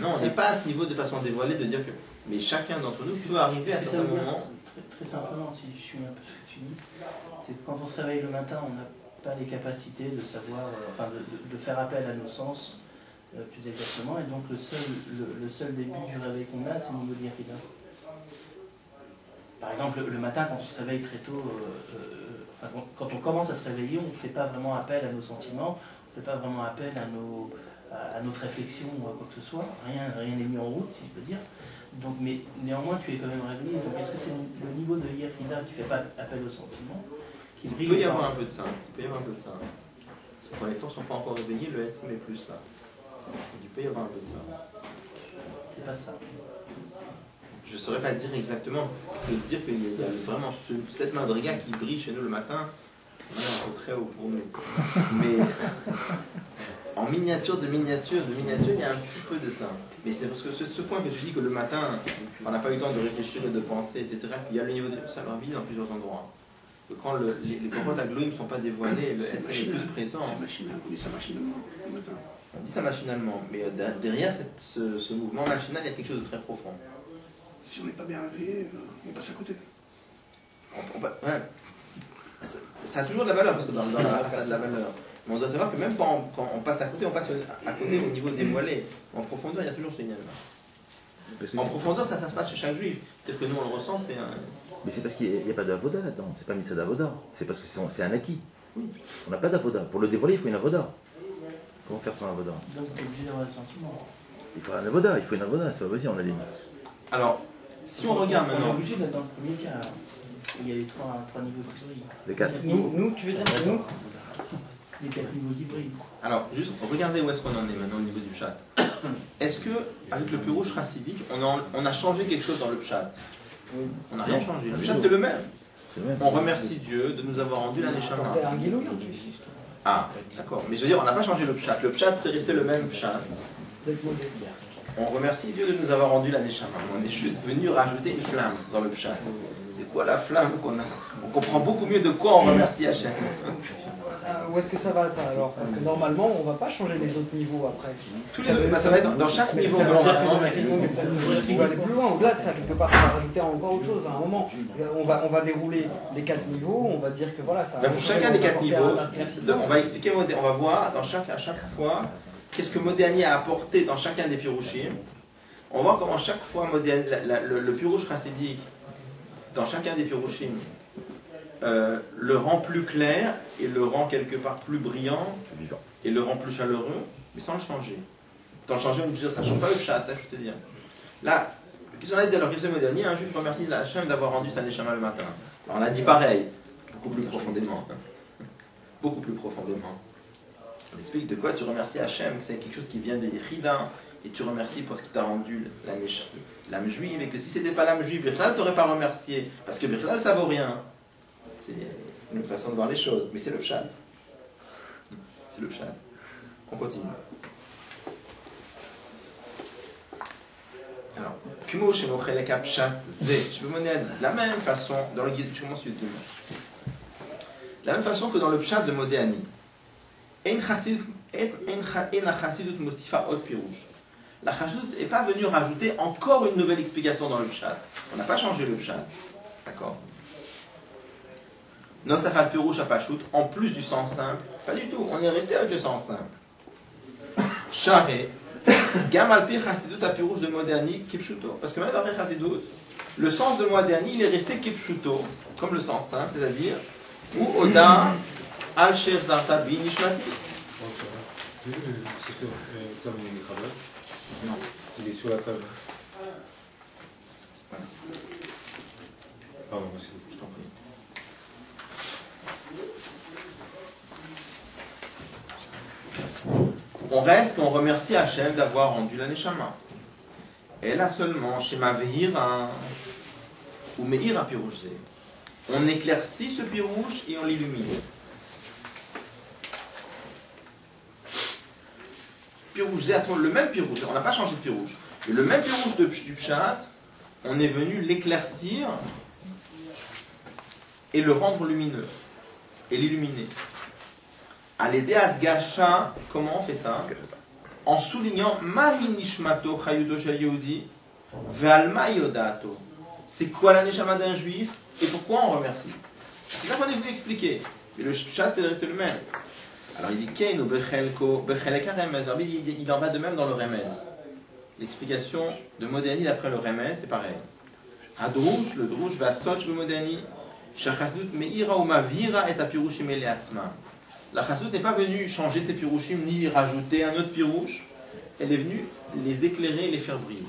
Non, on n'est pas à ce niveau de façon dévoilée de dire que. Mais chacun d'entre nous peut arriver à certains moments. très, simplement, si je suis un peu ce que tu dis, c'est que quand on se réveille le matin, on n'a pas les capacités de savoir, euh, enfin de, de- de faire appel à nos sens euh, plus exactement, et donc le seul, le, le seul début du réveil qu'on a, c'est au niveau de l'irrida. Par exemple, le, matin, quand on se réveille très tôt, euh, euh, quand, on commence à se réveiller, on ne fait pas vraiment appel à nos sentiments, on ne fait pas vraiment appel à, nos, à, à notre réflexion ou à quoi que ce soit, rien rien n'est mis en route, si je peux dire. Donc, mais néanmoins, tu es quand même réveillé. Donc, est-ce que c'est le niveau de Yerkida qui ne fait pas appel aux sentiments qui Il peut y avoir un peu de ça. Il peut y avoir un peu de ça. Quand les forces ne sont pas encore réveillées, le Hetsim est plus là. Il peut y avoir un peu de ça. C'est pas ça. Je ne saurais pas dire exactement, parce que dire qu'il y a, il y a vraiment ce- cette madriga qui brille chez nous le matin, c'est un peu très haut pour nous. Mais en miniature de miniature de miniature, il y a un petit peu de ça. Mais c'est parce que ce, ce point que tu dis que le matin, on n'a pas eu le temps de réfléchir et de penser, etc., qu'il y a le niveau de ça leur vie dans plusieurs endroits. que quand le- les, les agloïm ne sont pas dévoilés, le C'est être est plus présent. C'est machinal, on dit ça machinalement. le matin. On dit ça machinalement, mais euh, derrière- derrière cette- ce, ce mouvement machinal, il y a quelque chose de très profond. Si on n'est pas bien réveillé, euh, on passe à côté. On- on va- ouais. Ça, ça a toujours de la valeur, parce que dans, dans la race, ça a de la valeur. Mais on doit savoir que même quand on, quand on passe à côté, on passe à côté au niveau dévoilé. En profondeur, il y a toujours ce lien Parce que En profondeur, ça, ça se passe chez chaque juif. Peut-être que nous, on le ressent, c'est un. mais c'est parce qu'il n'y a, pas d'avoda là-dedans. C'est pas mis ça d'avoda. C'est parce que c'est un acquis. On n'a pas d'avoda. Pour le dévoiler, il faut une avoda. Comment faire sans avoda? Donc. Il faut un avoda. Il faut une avoda. C'est pas possible, on a dit. Alors, si on regarde On est maintenant. obligé d'être dans le premier cas. Il y a les trois, trois niveaux d'hybride. Les quatre. Nous, nous, tu veux dire que nous, Les quatre niveaux d'hybride. Alors, juste regardez où est-ce qu'on en est maintenant au niveau du chat. (coughs) Est-ce que, avec le Pérouche racidique, on a, on a changé quelque chose dans le chat. On n'a rien changé. Le chat, c'est le même. On remercie Dieu de nous avoir rendu la Neshama. t'es un guilouille en plus. Ah, d'accord. Mais je veux dire, on n'a pas changé le chat. Le chat, c'est resté le même chat. On remercie Dieu de nous avoir rendu la Neshama. On est juste venu rajouter une flamme dans le chat. C'est quoi la flamme qu'on a? On comprend beaucoup mieux de quoi on remercie Hachem. Ah, où est-ce que ça va ça alors? Parce que normalement, on va pas changer les autres niveaux après. Les bah, ça va être dans chaque niveau. Qu'on va aller plus loin, au-delà de ça, quelque part, ça va rajouter encore autre chose à un moment. Euh, On va, on va dérouler les quatre niveaux, on va dire que voilà, ça Mais pour chacun des quatre niveaux, on va expliquer, on va voir dans chaque, à chaque fois qu'est-ce que Modéani a apporté dans chacun des pirouchim. On va voir comment chaque fois Modéani- la- la- le, le pirouche chassidique, dans chacun des pirouchim, euh, le rend plus clair et le rend quelque part plus brillant et le rend plus chaleureux, mais sans le changer. Sans le changer, on peut dire ça ne change pas le chat, ça je peux te dire. Là, qu'est-ce qu'on a dit alors que Modéani Un juif remercie la Hachem d'avoir rendu sa Neshama le matin. Alors, on a dit pareil, beaucoup plus profondément. (laughs) Beaucoup plus profondément. On explique de quoi tu remercies Hachem, c'est quelque chose qui vient de Yechida, et tu remercies pour ce qui t'a rendu l'âme juive, et que si c'était pas l'âme juive, Birklal t'aurais pas remercié, parce que Birklal ça vaut rien. C'est une façon de voir les choses, mais c'est le chat. C'est le chat. On continue. Alors, Kumo Shemochelek Apshat Ze. Je peux mener de la même façon, dans le guide. De la même façon que dans le pshat de Modéani. La chassidut n'est pas venue rajouter encore une nouvelle explication dans le pshat. On n'a pas changé le pshat. D'accord Nosafal pirouche apashut, en plus du sens simple. Pas du tout, on est resté avec le sens simple. Charé, Gam al pi chassidut a pirouche de Modéani kipshuto. Parce que même d'après chassidut, le sens de Modéani, il est resté kipshuto, comme le sens simple, c'est-à-dire ou Oda al Sher Zarta bi Nishmati. Non. Il est sur la table. Pardon, merci. Je t'en prie. On reste qu'on remercie Hachem d'avoir rendu la Neshama. Et là seulement, chez Mavhira ou Meir Pirouche. On éclaircit ce pirouche et on l'illumine. Pirouche, le même pirouche, on n'a pas changé de pirouche. Mais le même pirouche de, du Pshat, on est venu l'éclaircir et le rendre lumineux et l'illuminer. À l'aider à Gasha, comment on fait ça? En soulignant Mahi Nishmato Chayudo Shel Yodato. C'est quoi la Neshama d'un juif et pourquoi on remercie? C'est ça qu'on est venu expliquer. Mais le chat, c'est resté le même. Alors il dit Remez. Alors, il, en va de même dans le Remez. L'explication de Modéani d'après le Remez, c'est pareil. Le va Soch Meira ou et. La Chasdut n'est pas venue changer ses pirouchim ni rajouter un autre pirouche. Elle est venue les éclairer et les faire briller.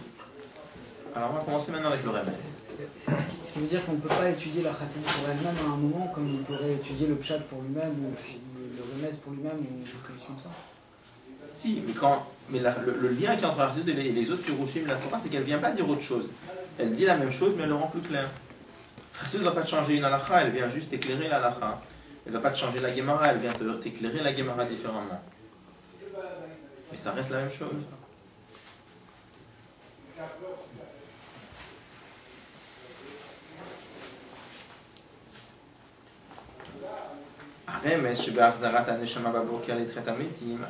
Alors on va commencer maintenant avec le. C'est- Ce qui, veut dire qu'on ne peut pas étudier la Chassidut pour elle-même à un moment, comme on pourrait étudier le Pshat pour lui-même, ou pour lui-même, ou quelque chose comme ça? Si, mais, quand, mais le, lien qui est entre la Chassidut et les, autres de la Torah, c'est qu'elle ne vient pas dire autre chose. Elle dit la même chose, mais elle le rend plus clair. Chassidut ne va pas te changer une halakha, elle vient juste éclairer la halakha. Elle ne va pas te changer la Gemara, elle vient t'éclairer la Gemara différemment. Mais ça reste la même chose.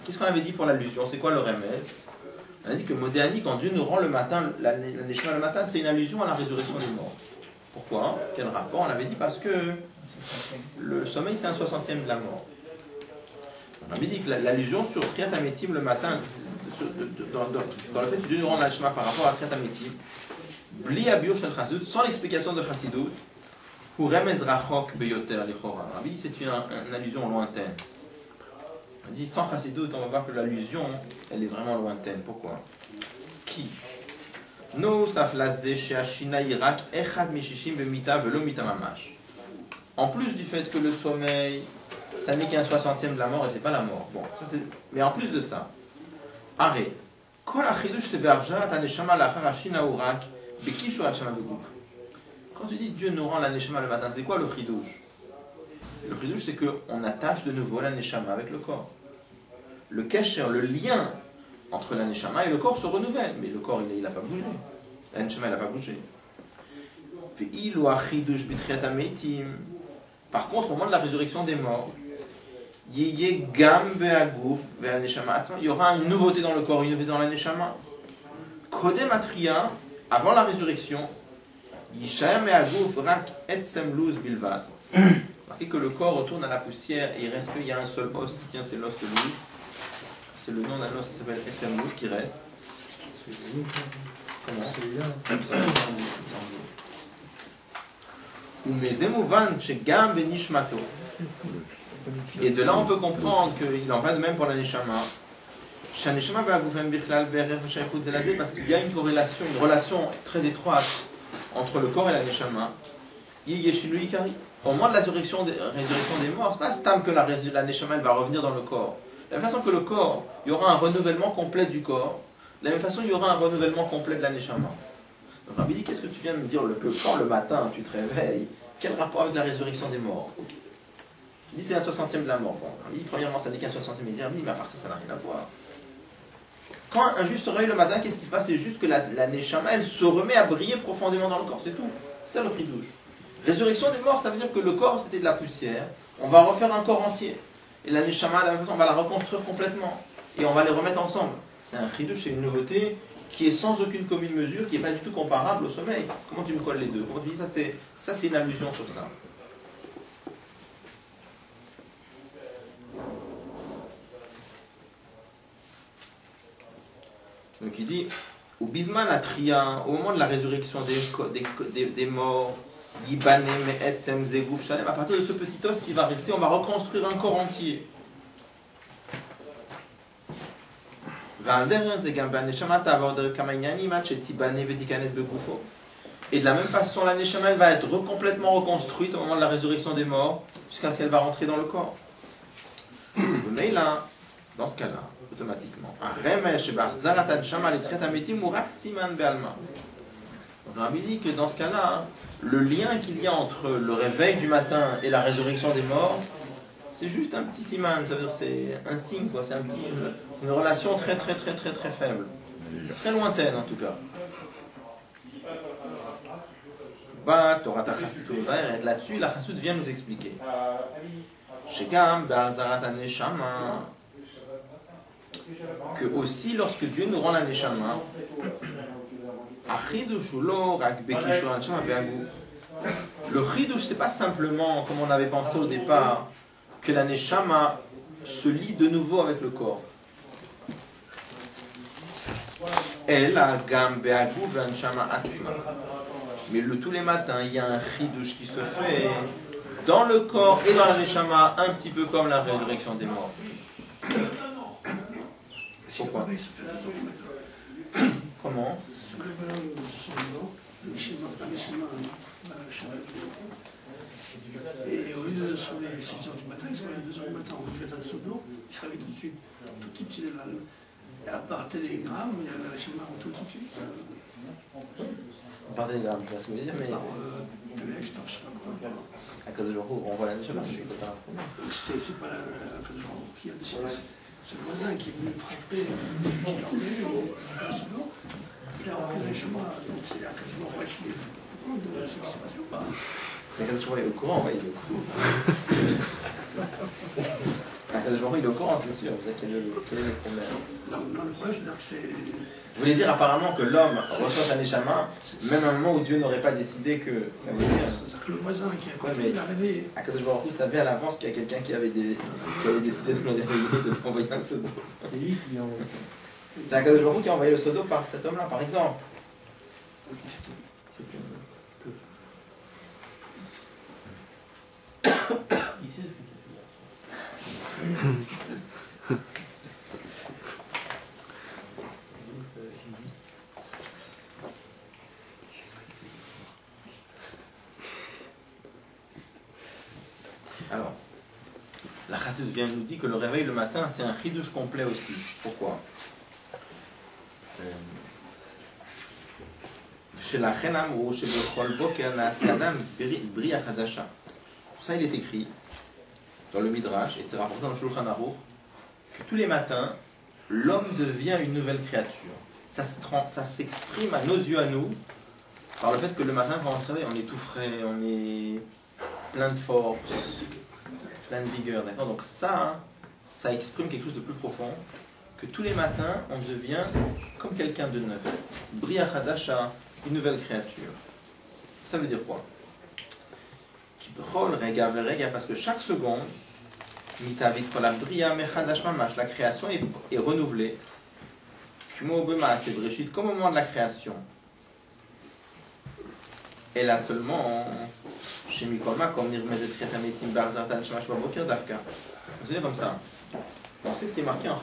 Qu'est-ce qu'on avait dit pour l'allusion? C'est quoi le remède On a dit que Modéani, quand Dieu nous rend le matin, la, la Neshama le matin, c'est une allusion à la résurrection des morts. Pourquoi? Quel rapport? On avait dit parce que le sommeil, c'est un soixantième de la mort. On avait dit que la- l'allusion sur Triat Ametim le matin, dans, le fait que Dieu nous rend la Neshama par rapport à Triat Ametim, sans l'explication de Chassidut, ou Remez Rachok Beyoter Lechora. Avait dit c'est une, allusion lointaine. On dit sans Chassidut, on va voir que l'allusion, elle est vraiment lointaine. Pourquoi? Qui? No saflasde sheashina irak echad mishishim bemita velo mita mamash. En plus du fait que le sommeil, ça n'est qu'un soixantième de la mort et c'est pas la mort. Bon, ça c'est. Mais en plus de ça, arrêt. Kol achidush sebearjat aneshama lachar ashina urak bekishu ashama beguf. Quand tu dis Dieu nous rend la neshama le matin, c'est quoi le chidouche? Le chidouche, c'est qu'on attache de nouveau la neshama avec le corps. Le kesher, le lien entre la neshama et le corps se renouvelle. Mais le corps, il n'a pas bougé. La neshama, elle n'a pas bougé. Par contre, au moment de la résurrection des morts, il y aura une nouveauté dans le corps, une nouveauté dans la neshama. Kodem atria, avant la résurrection, Remarquez que le corps retourne à la poussière et il reste qu'il y a un seul os qui tient, c'est l'os de luz. C'est le nom d'un os qui s'appelle etzem luz qui reste. Comment benishmato. Et de là, on peut comprendre qu'il en va de même pour la Neshama. Parce qu'il y a une corrélation, une relation très étroite entre le corps et la Neshama. Yi yeshinu ikari. Au moment de la résurrection des, résurrection des morts, c'est pas stam que la, la Neshama elle va revenir dans le corps. De la même façon que le corps, il y aura un renouvellement complet du corps. De la même façon, il y aura un renouvellement complet de la Neshama. Donc Rabbi dit, qu'est-ce que tu viens de me dire le, quand le matin tu te réveilles, quel rapport avec la résurrection des morts? Il dit c'est un soixantième de la mort. Bon, il dit premièrement ça n'est qu'un soixantième. Il dit mais à part ça, ça n'a rien à voir. Quand un juste se réveille le matin, qu'est-ce qui se passe? C'est juste que la, la Neshama, elle se remet à briller profondément dans le corps, c'est tout. C'est le chidouche. Résurrection des morts, ça veut dire que le corps c'était de la poussière. On va refaire un corps entier. Et la Neshama, on va la reconstruire complètement. Et on va les remettre ensemble. C'est un chidouche, c'est une nouveauté qui est sans aucune commune mesure, qui n'est pas du tout comparable au sommeil. Comment tu me colles les deux? Comment tu dis ça c'est ça c'est une allusion sur ça? Donc il dit, au bisman au moment de la résurrection des, des, des, morts, Shalem, à partir de ce petit os qui va rester, on va reconstruire un corps entier. Et de la même façon, la Neshama, va être complètement reconstruite au moment de la résurrection des morts, jusqu'à ce qu'elle va rentrer dans le corps. (coughs) Mais là, dans ce cas-là, automatiquement, un remesh b'achzarat neshama letret ametim ou rak siman be'alma. Donc on dit que dans ce cas-là, le lien qu'il y a entre le réveil du matin et la résurrection des morts, c'est juste un petit siman, c'est un signe, c'est un petit, une, relation très très très très très faible, très lointaine en tout cas. Bah, là-dessus, la Chassidut vient nous expliquer. Shegam be'azarat neshama que aussi lorsque Dieu nous rend la neshama. Le chidouche, c'est pas simplement, comme on avait pensé au départ, que la neshama se lie de nouveau avec le corps. Elle. Mais tous les matins, il y a un chidouche qui se fait dans le corps et dans la neshama, un petit peu comme la résurrection des morts. Si le Pourquoi réveil se fait à 2 heures du matin, (coughs) Comment le bonhomme de son nom, le schéma, pas le schéma, le schéma. Et au lieu de se lever à 6 heures du matin, il se réveille à 2 heures du matin, on jette un seau d'eau, il se réveille tout de suite. Tout de suite, il est là. Et à part télégramme, il y a le schéma tout de suite. euh, Par télégramme, tu vois ce que je veux dire, mais Par euh, Telex, par je sais pas quoi. à cause de jour, on voit la problème. Donc c'est c'est pas la, la, la genre qui a décidé. C'est le voisin qui me frapper, il a. Il. Donc c'est là que je me vois de ce pas. Akadosh Baruch Hu est au courant, il est au courant. (laughs) Il est au courant, c'est sûr. Quel est le, quel est le problème Non, non, le problème, c'est-à-dire que c'est. Vous voulez dire apparemment que l'homme reçoit sa neshama, même à un moment où Dieu n'aurait pas décidé que. Ça veut dire. C'est-à-dire que le voisin qui a continué mais- à rêver. Akadosh Baruch savait à l'avance qu'il y a quelqu'un qui avait, des, qui avait décidé de le réveiller, de lui envoyer un sodo. C'est lui qui lui a envoyé. C'est Akadosh Baruch qui a envoyé le sodo par cet homme-là, par exemple. (coughs) Il sait ce que tu as fait hier soir. Alors, la chassid vient nous dit que le réveil le matin, c'est un chidouche complet aussi. Pourquoi? Euh. Pour ça, il est écrit dans le Midrash, et c'est rapporté dans le Shulchan Aruch, que tous les matins, l'homme devient une nouvelle créature. Ça s'exprime à nos yeux, à nous, par le fait que le matin, quand on se réveille, on est tout frais, on est plein de force, plein de vigueur, d'accord? Donc ça, hein, ça exprime quelque chose de plus profond, que tous les matins, on devient comme quelqu'un de neuf. Bria Hadasha, une nouvelle créature. Ça veut dire quoi Ki bechol rega verega, Parce que chaque seconde, la création est, est renouvelée. Comme moment de la création. Et là seulement, chez Mikolma, comme. Vous savez comme ça. On sait ce qui est marqué en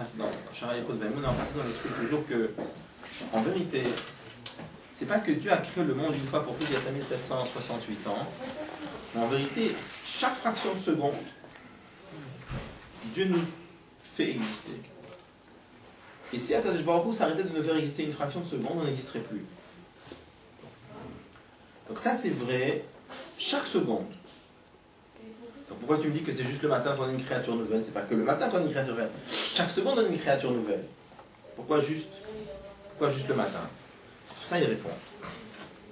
Vaimoun en on explique toujours que, en vérité, c'est pas que Dieu a créé le monde une fois pour toutes il y a 5768 ans. En vérité, chaque fraction de seconde, Dieu nous fait exister. Et si Akadosh Baruch s'arrêtait de nous faire exister une fraction de seconde, on n'existerait plus. Donc ça c'est vrai chaque seconde. Donc pourquoi tu me dis que c'est juste le matin qu'on a une créature nouvelle? C'est pas que le matin qu'on a une créature nouvelle. Chaque seconde on a une créature nouvelle. Pourquoi juste Pourquoi juste le matin? Tout ça il répond.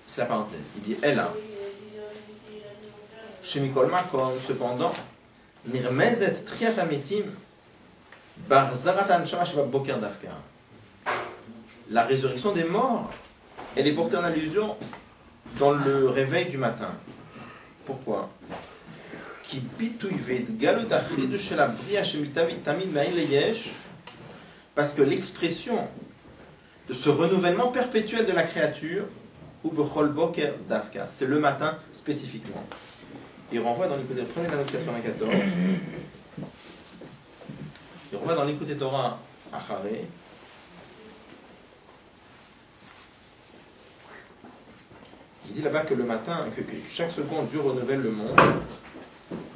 C'est la parenthèse. Il dit L1. Cependant, Nirmezet Barzaratan Boker Dafka. La résurrection des morts, elle est portée en allusion dans le réveil du matin. Pourquoi? Qui Parce que l'expression de ce renouvellement perpétuel de la créature, ou Boker Dafka, c'est le matin spécifiquement. Il renvoie dans l'écoute prenez la note 94. Il renvoie dans l'écoute Torah Acharé. Il dit là-bas que le matin, que, que chaque seconde, Dieu renouvelle le monde.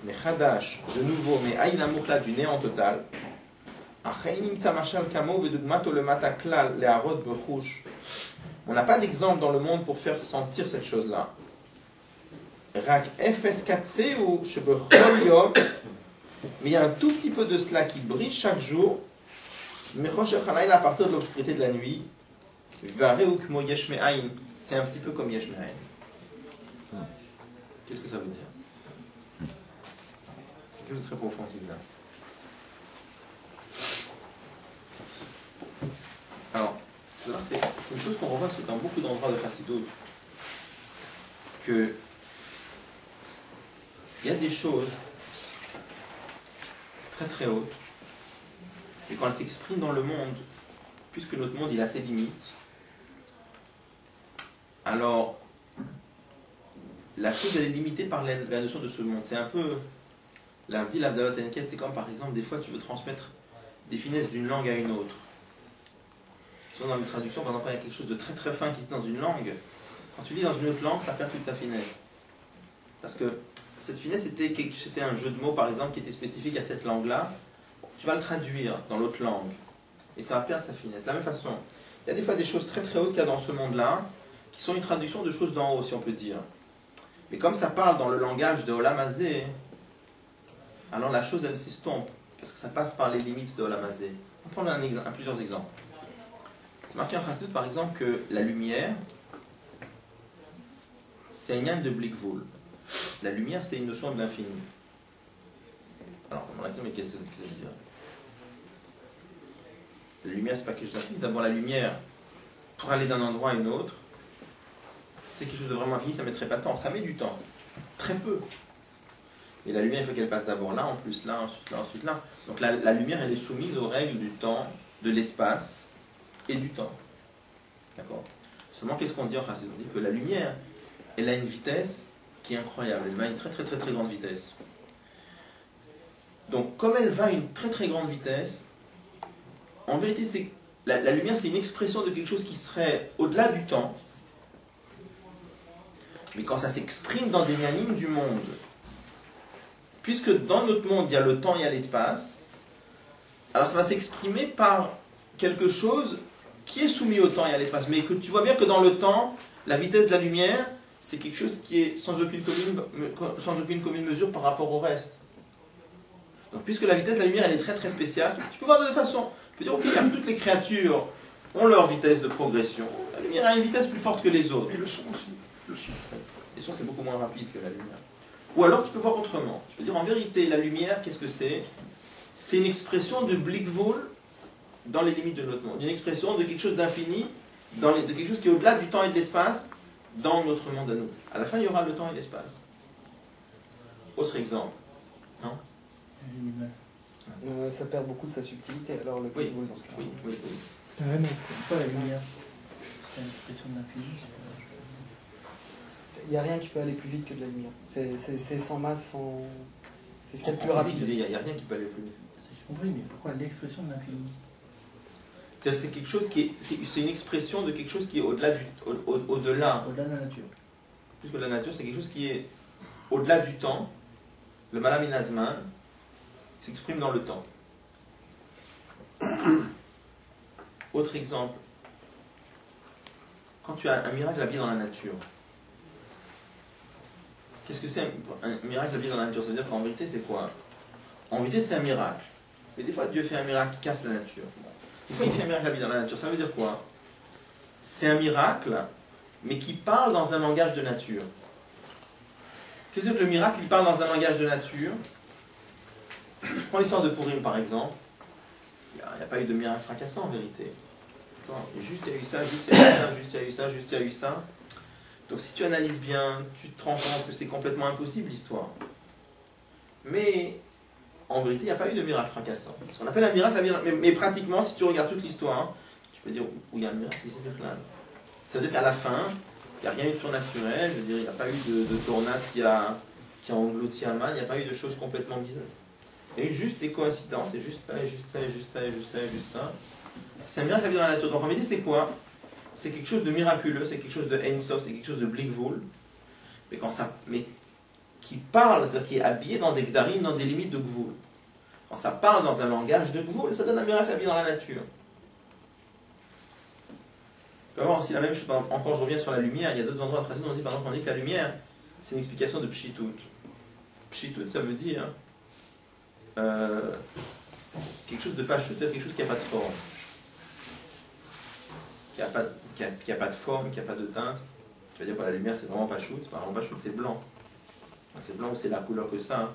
Mais Hadash, de nouveau, mais Aïn Amoukla du néant total. On n'a pas d'exemple dans le monde pour faire sentir cette chose-là. Rak FS4C ou Shebechol mais il y a un tout petit peu de cela qui brille chaque jour. Mais à partir de l'obscurité de la nuit, c'est un petit peu comme Yesh Me'ayin. Qu'est-ce que ça veut dire? C'est quelque chose de très profond, là. Alors, c'est une chose qu'on revoit dans beaucoup d'endroits de Chassidut, que il y a des choses très très hautes, et quand elles s'expriment dans le monde, puisque notre monde il a ses limites, alors la chose elle est limitée par la, notion de ce monde. C'est un peu la dit l'Abdalot Enket, c'est comme par exemple des fois tu veux transmettre des finesses d'une langue à une autre. Souvent dans une traduction, par exemple, il y a quelque chose de très très fin qui est dans une langue. Quand tu lis dans une autre langue, ça perd toute sa finesse. Parce que cette finesse, c'était un jeu de mots, par exemple, qui était spécifique à cette langue-là. Tu vas le traduire dans l'autre langue. Et ça va perdre sa finesse. De la même façon, il y a des fois des choses très très hautes qu'il y a dans ce monde-là, qui sont une traduction de choses d'en haut, si on peut dire. Mais comme ça parle dans le langage de Olamazé, alors la chose, elle s'estompe. Parce que ça passe par les limites de Olamazé. On prend plusieurs exemples. C'est marqué en Chassidut, par exemple, que la lumière, c'est un de Blikvoul. La lumière, c'est une notion de l'infini. Alors, on va dire, mais qu'est-ce que ça veut dire? La lumière, c'est pas quelque chose d'infini. D'abord, la lumière, pour aller d'un endroit à un autre, c'est quelque chose de vraiment infini, ça mettrait pas de temps. Ça met du temps. Très peu. Et la lumière, il faut qu'elle passe d'abord là, en plus là, ensuite là, ensuite là. Donc la, lumière, elle est soumise aux règles du temps, de l'espace et du temps. D'accord? Seulement, qu'est-ce qu'on dit en On dit que la lumière, elle a une vitesse incroyable. Elle va à une très très très très grande vitesse. Donc, comme elle va à une très très grande vitesse, en vérité, c'est la, lumière, c'est une expression de quelque chose qui serait au-delà du temps. Mais quand ça s'exprime dans des mianimes du monde, puisque dans notre monde, il y a le temps, il y a l'espace, alors ça va s'exprimer par quelque chose qui est soumis au temps et à l'espace. Mais que tu vois bien que dans le temps, la vitesse de la lumière, c'est quelque chose qui est sans aucune, commune, sans aucune commune mesure par rapport au reste. Donc, puisque la vitesse de la lumière, elle est très très spéciale, tu peux voir de deux façons. Tu peux dire, ok, a toutes les créatures ont leur vitesse de progression. La lumière a une vitesse plus forte que les autres. Et le son aussi. Le son. Les sons, c'est beaucoup moins rapide que la lumière. Ou alors, tu peux voir autrement. Tu peux dire, en vérité, la lumière, qu'est-ce que c'est? C'est une expression de Blickvol dans les limites de notre monde. Une expression de quelque chose d'infini, de quelque chose qui est au-delà du temps et de l'espace, dans notre monde à nous. À la fin, il y aura le temps et l'espace. Autre exemple. L'animal. Euh, ça perd beaucoup de sa subtilité, alors le Oui. dans ce cas Oui, oui, oui. C'est un MS. Pourquoi la lumière C'est une expression de l'infini. Il n'y a rien qui peut aller plus vite que de la lumière. C'est c'est- c'est sans masse, sans. C'est ce qu'il y a de plus rapide. Il n'y a rien qui peut aller plus vite. J'ai compris, mais pourquoi l'expression de l'infini? C'est-à-dire, c'est quelque chose qui est, c'est une expression de quelque chose qui est au-delà du, au- au- au-delà, Au-delà de la nature. plus que de la nature, c'est quelque chose qui est au-delà du temps. Le malaminazman s'exprime dans le temps. (coughs) Autre exemple. Quand tu as un miracle habillé dans la nature, qu'est-ce que c'est un, un miracle habillé dans la nature? Ça veut dire qu'en vérité, c'est quoi? En vérité, c'est un miracle. Mais des fois, Dieu fait un miracle qui casse la nature. Des fois, il fait un miracle dans la nature. Ça veut dire quoi? C'est un miracle, mais qui parle dans un langage de nature. Qu'est-ce que le miracle Il parle dans un langage de nature? Je prends l'histoire de Purim, par exemple. Il n'y a, il a pas eu de miracle fracassant, en vérité. Juste il y a eu ça, juste il y a eu ça, juste il y a eu ça, juste il y a eu ça. Donc si tu analyses bien, tu te rends compte que c'est complètement impossible l'histoire. Mais en vérité, il n'y a pas eu de miracle fracassant. Ce qu'on appelle un miracle, un miracle- mais, mais pratiquement, si tu regardes toute l'histoire, tu peux dire où il y a un miracle, c'est Birklal. C'est-à-dire qu'à la fin, il n'y a rien eu de surnaturel, je veux dire, il n'y a pas eu de, de tornade qui a, qui a englouti Aman, il n'y a pas eu de choses complètement bizarres. Il y a eu juste des coïncidences, et juste ça, et juste ça, et juste ça, et juste ça, juste ça. C'est un miracle a vu dans la nature. Donc en vérité, c'est quoi? C'est quelque chose de miraculeux, c'est quelque chose de Ensof, c'est quelque chose de Blickvul. Mais quand ça. Mais qui parle, c'est-à-dire qui est habillé dans des gdarim, dans des limites de Gvul. Quand ça parle dans un langage de Gvul, ça donne un miracle habillé dans la nature. Tu vas voir aussi la même chose, par exemple, encore je reviens sur la lumière, il y a d'autres endroits très où on dit par exemple on dit que la lumière, c'est une explication de Pshitut. Pshitut, ça veut dire euh, quelque chose de pas chute, c'est quelque chose qui n'a pas de forme. Qui n'a pas, qui a, pas de forme, qui n'a pas de teinte. Tu vas dire que la lumière c'est vraiment pas vraiment pas chute, c'est blanc. C'est blanc ou c'est la couleur que ça. hein.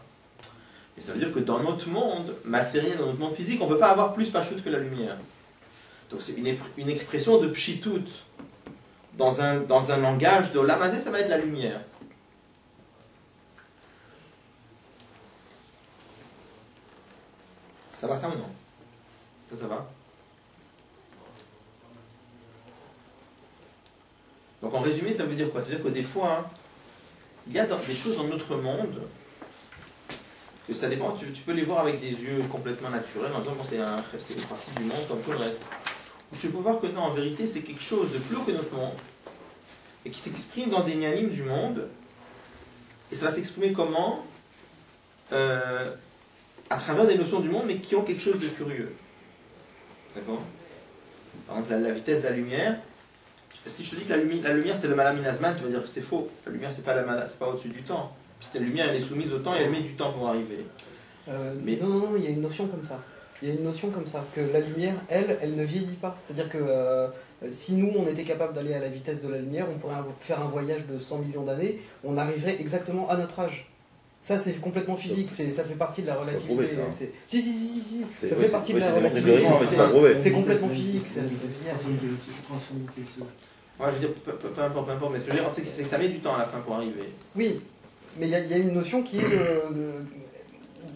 Et ça veut dire que dans notre monde matériel, dans notre monde physique, on ne peut pas avoir plus pas chute que la lumière. Donc c'est une, expression de pshitut. Dans un, dans un langage de lamazé, ça va être la lumière. Ça va ça ou non? Ça, ça va? Donc en résumé, ça veut dire quoi? Ça veut dire que des fois, hein, il y a des choses dans notre monde que ça dépend, tu, tu peux les voir avec des yeux complètement naturels, en disant bon, c'est un- une partie du monde comme tout le reste. Ou tu peux voir que non, en vérité, c'est quelque chose de plus que notre monde et qui s'exprime dans des nianimes du monde. Et ça va s'exprimer comment? Euh, À travers des notions du monde, mais qui ont quelque chose de curieux. D'accord? Par exemple, la vitesse de la lumière. Si je te dis que la, lumi- la lumière c'est le malaminasman, tu vas dire que c'est faux. La lumière c'est pas, la c'est pas au-dessus du temps. Puisque la lumière elle est soumise au temps et elle met du temps pour arriver. Euh, Mais- Non, non, non, il y a une notion comme ça. il y a une notion comme ça, que la lumière, elle, elle ne vieillit pas. C'est-à-dire que euh, si nous, on était capable d'aller à la vitesse de la lumière, on pourrait faire un voyage de 100 millions d'années, on arriverait exactement à notre âge. Ça, c'est complètement physique, c'est, ça fait partie de la relativité. prouvé, ça. c'est- Si, si, si, si, ça fait c'est- partie de la relativité. C'est complètement physique. c'est- Ouais, je veux dire, peu, peu- peu importe, peu importe, mais ce que je veux dire, c'est que, ça met du temps à la fin pour arriver. Oui, mais il y, a- il y a une notion qui est. le-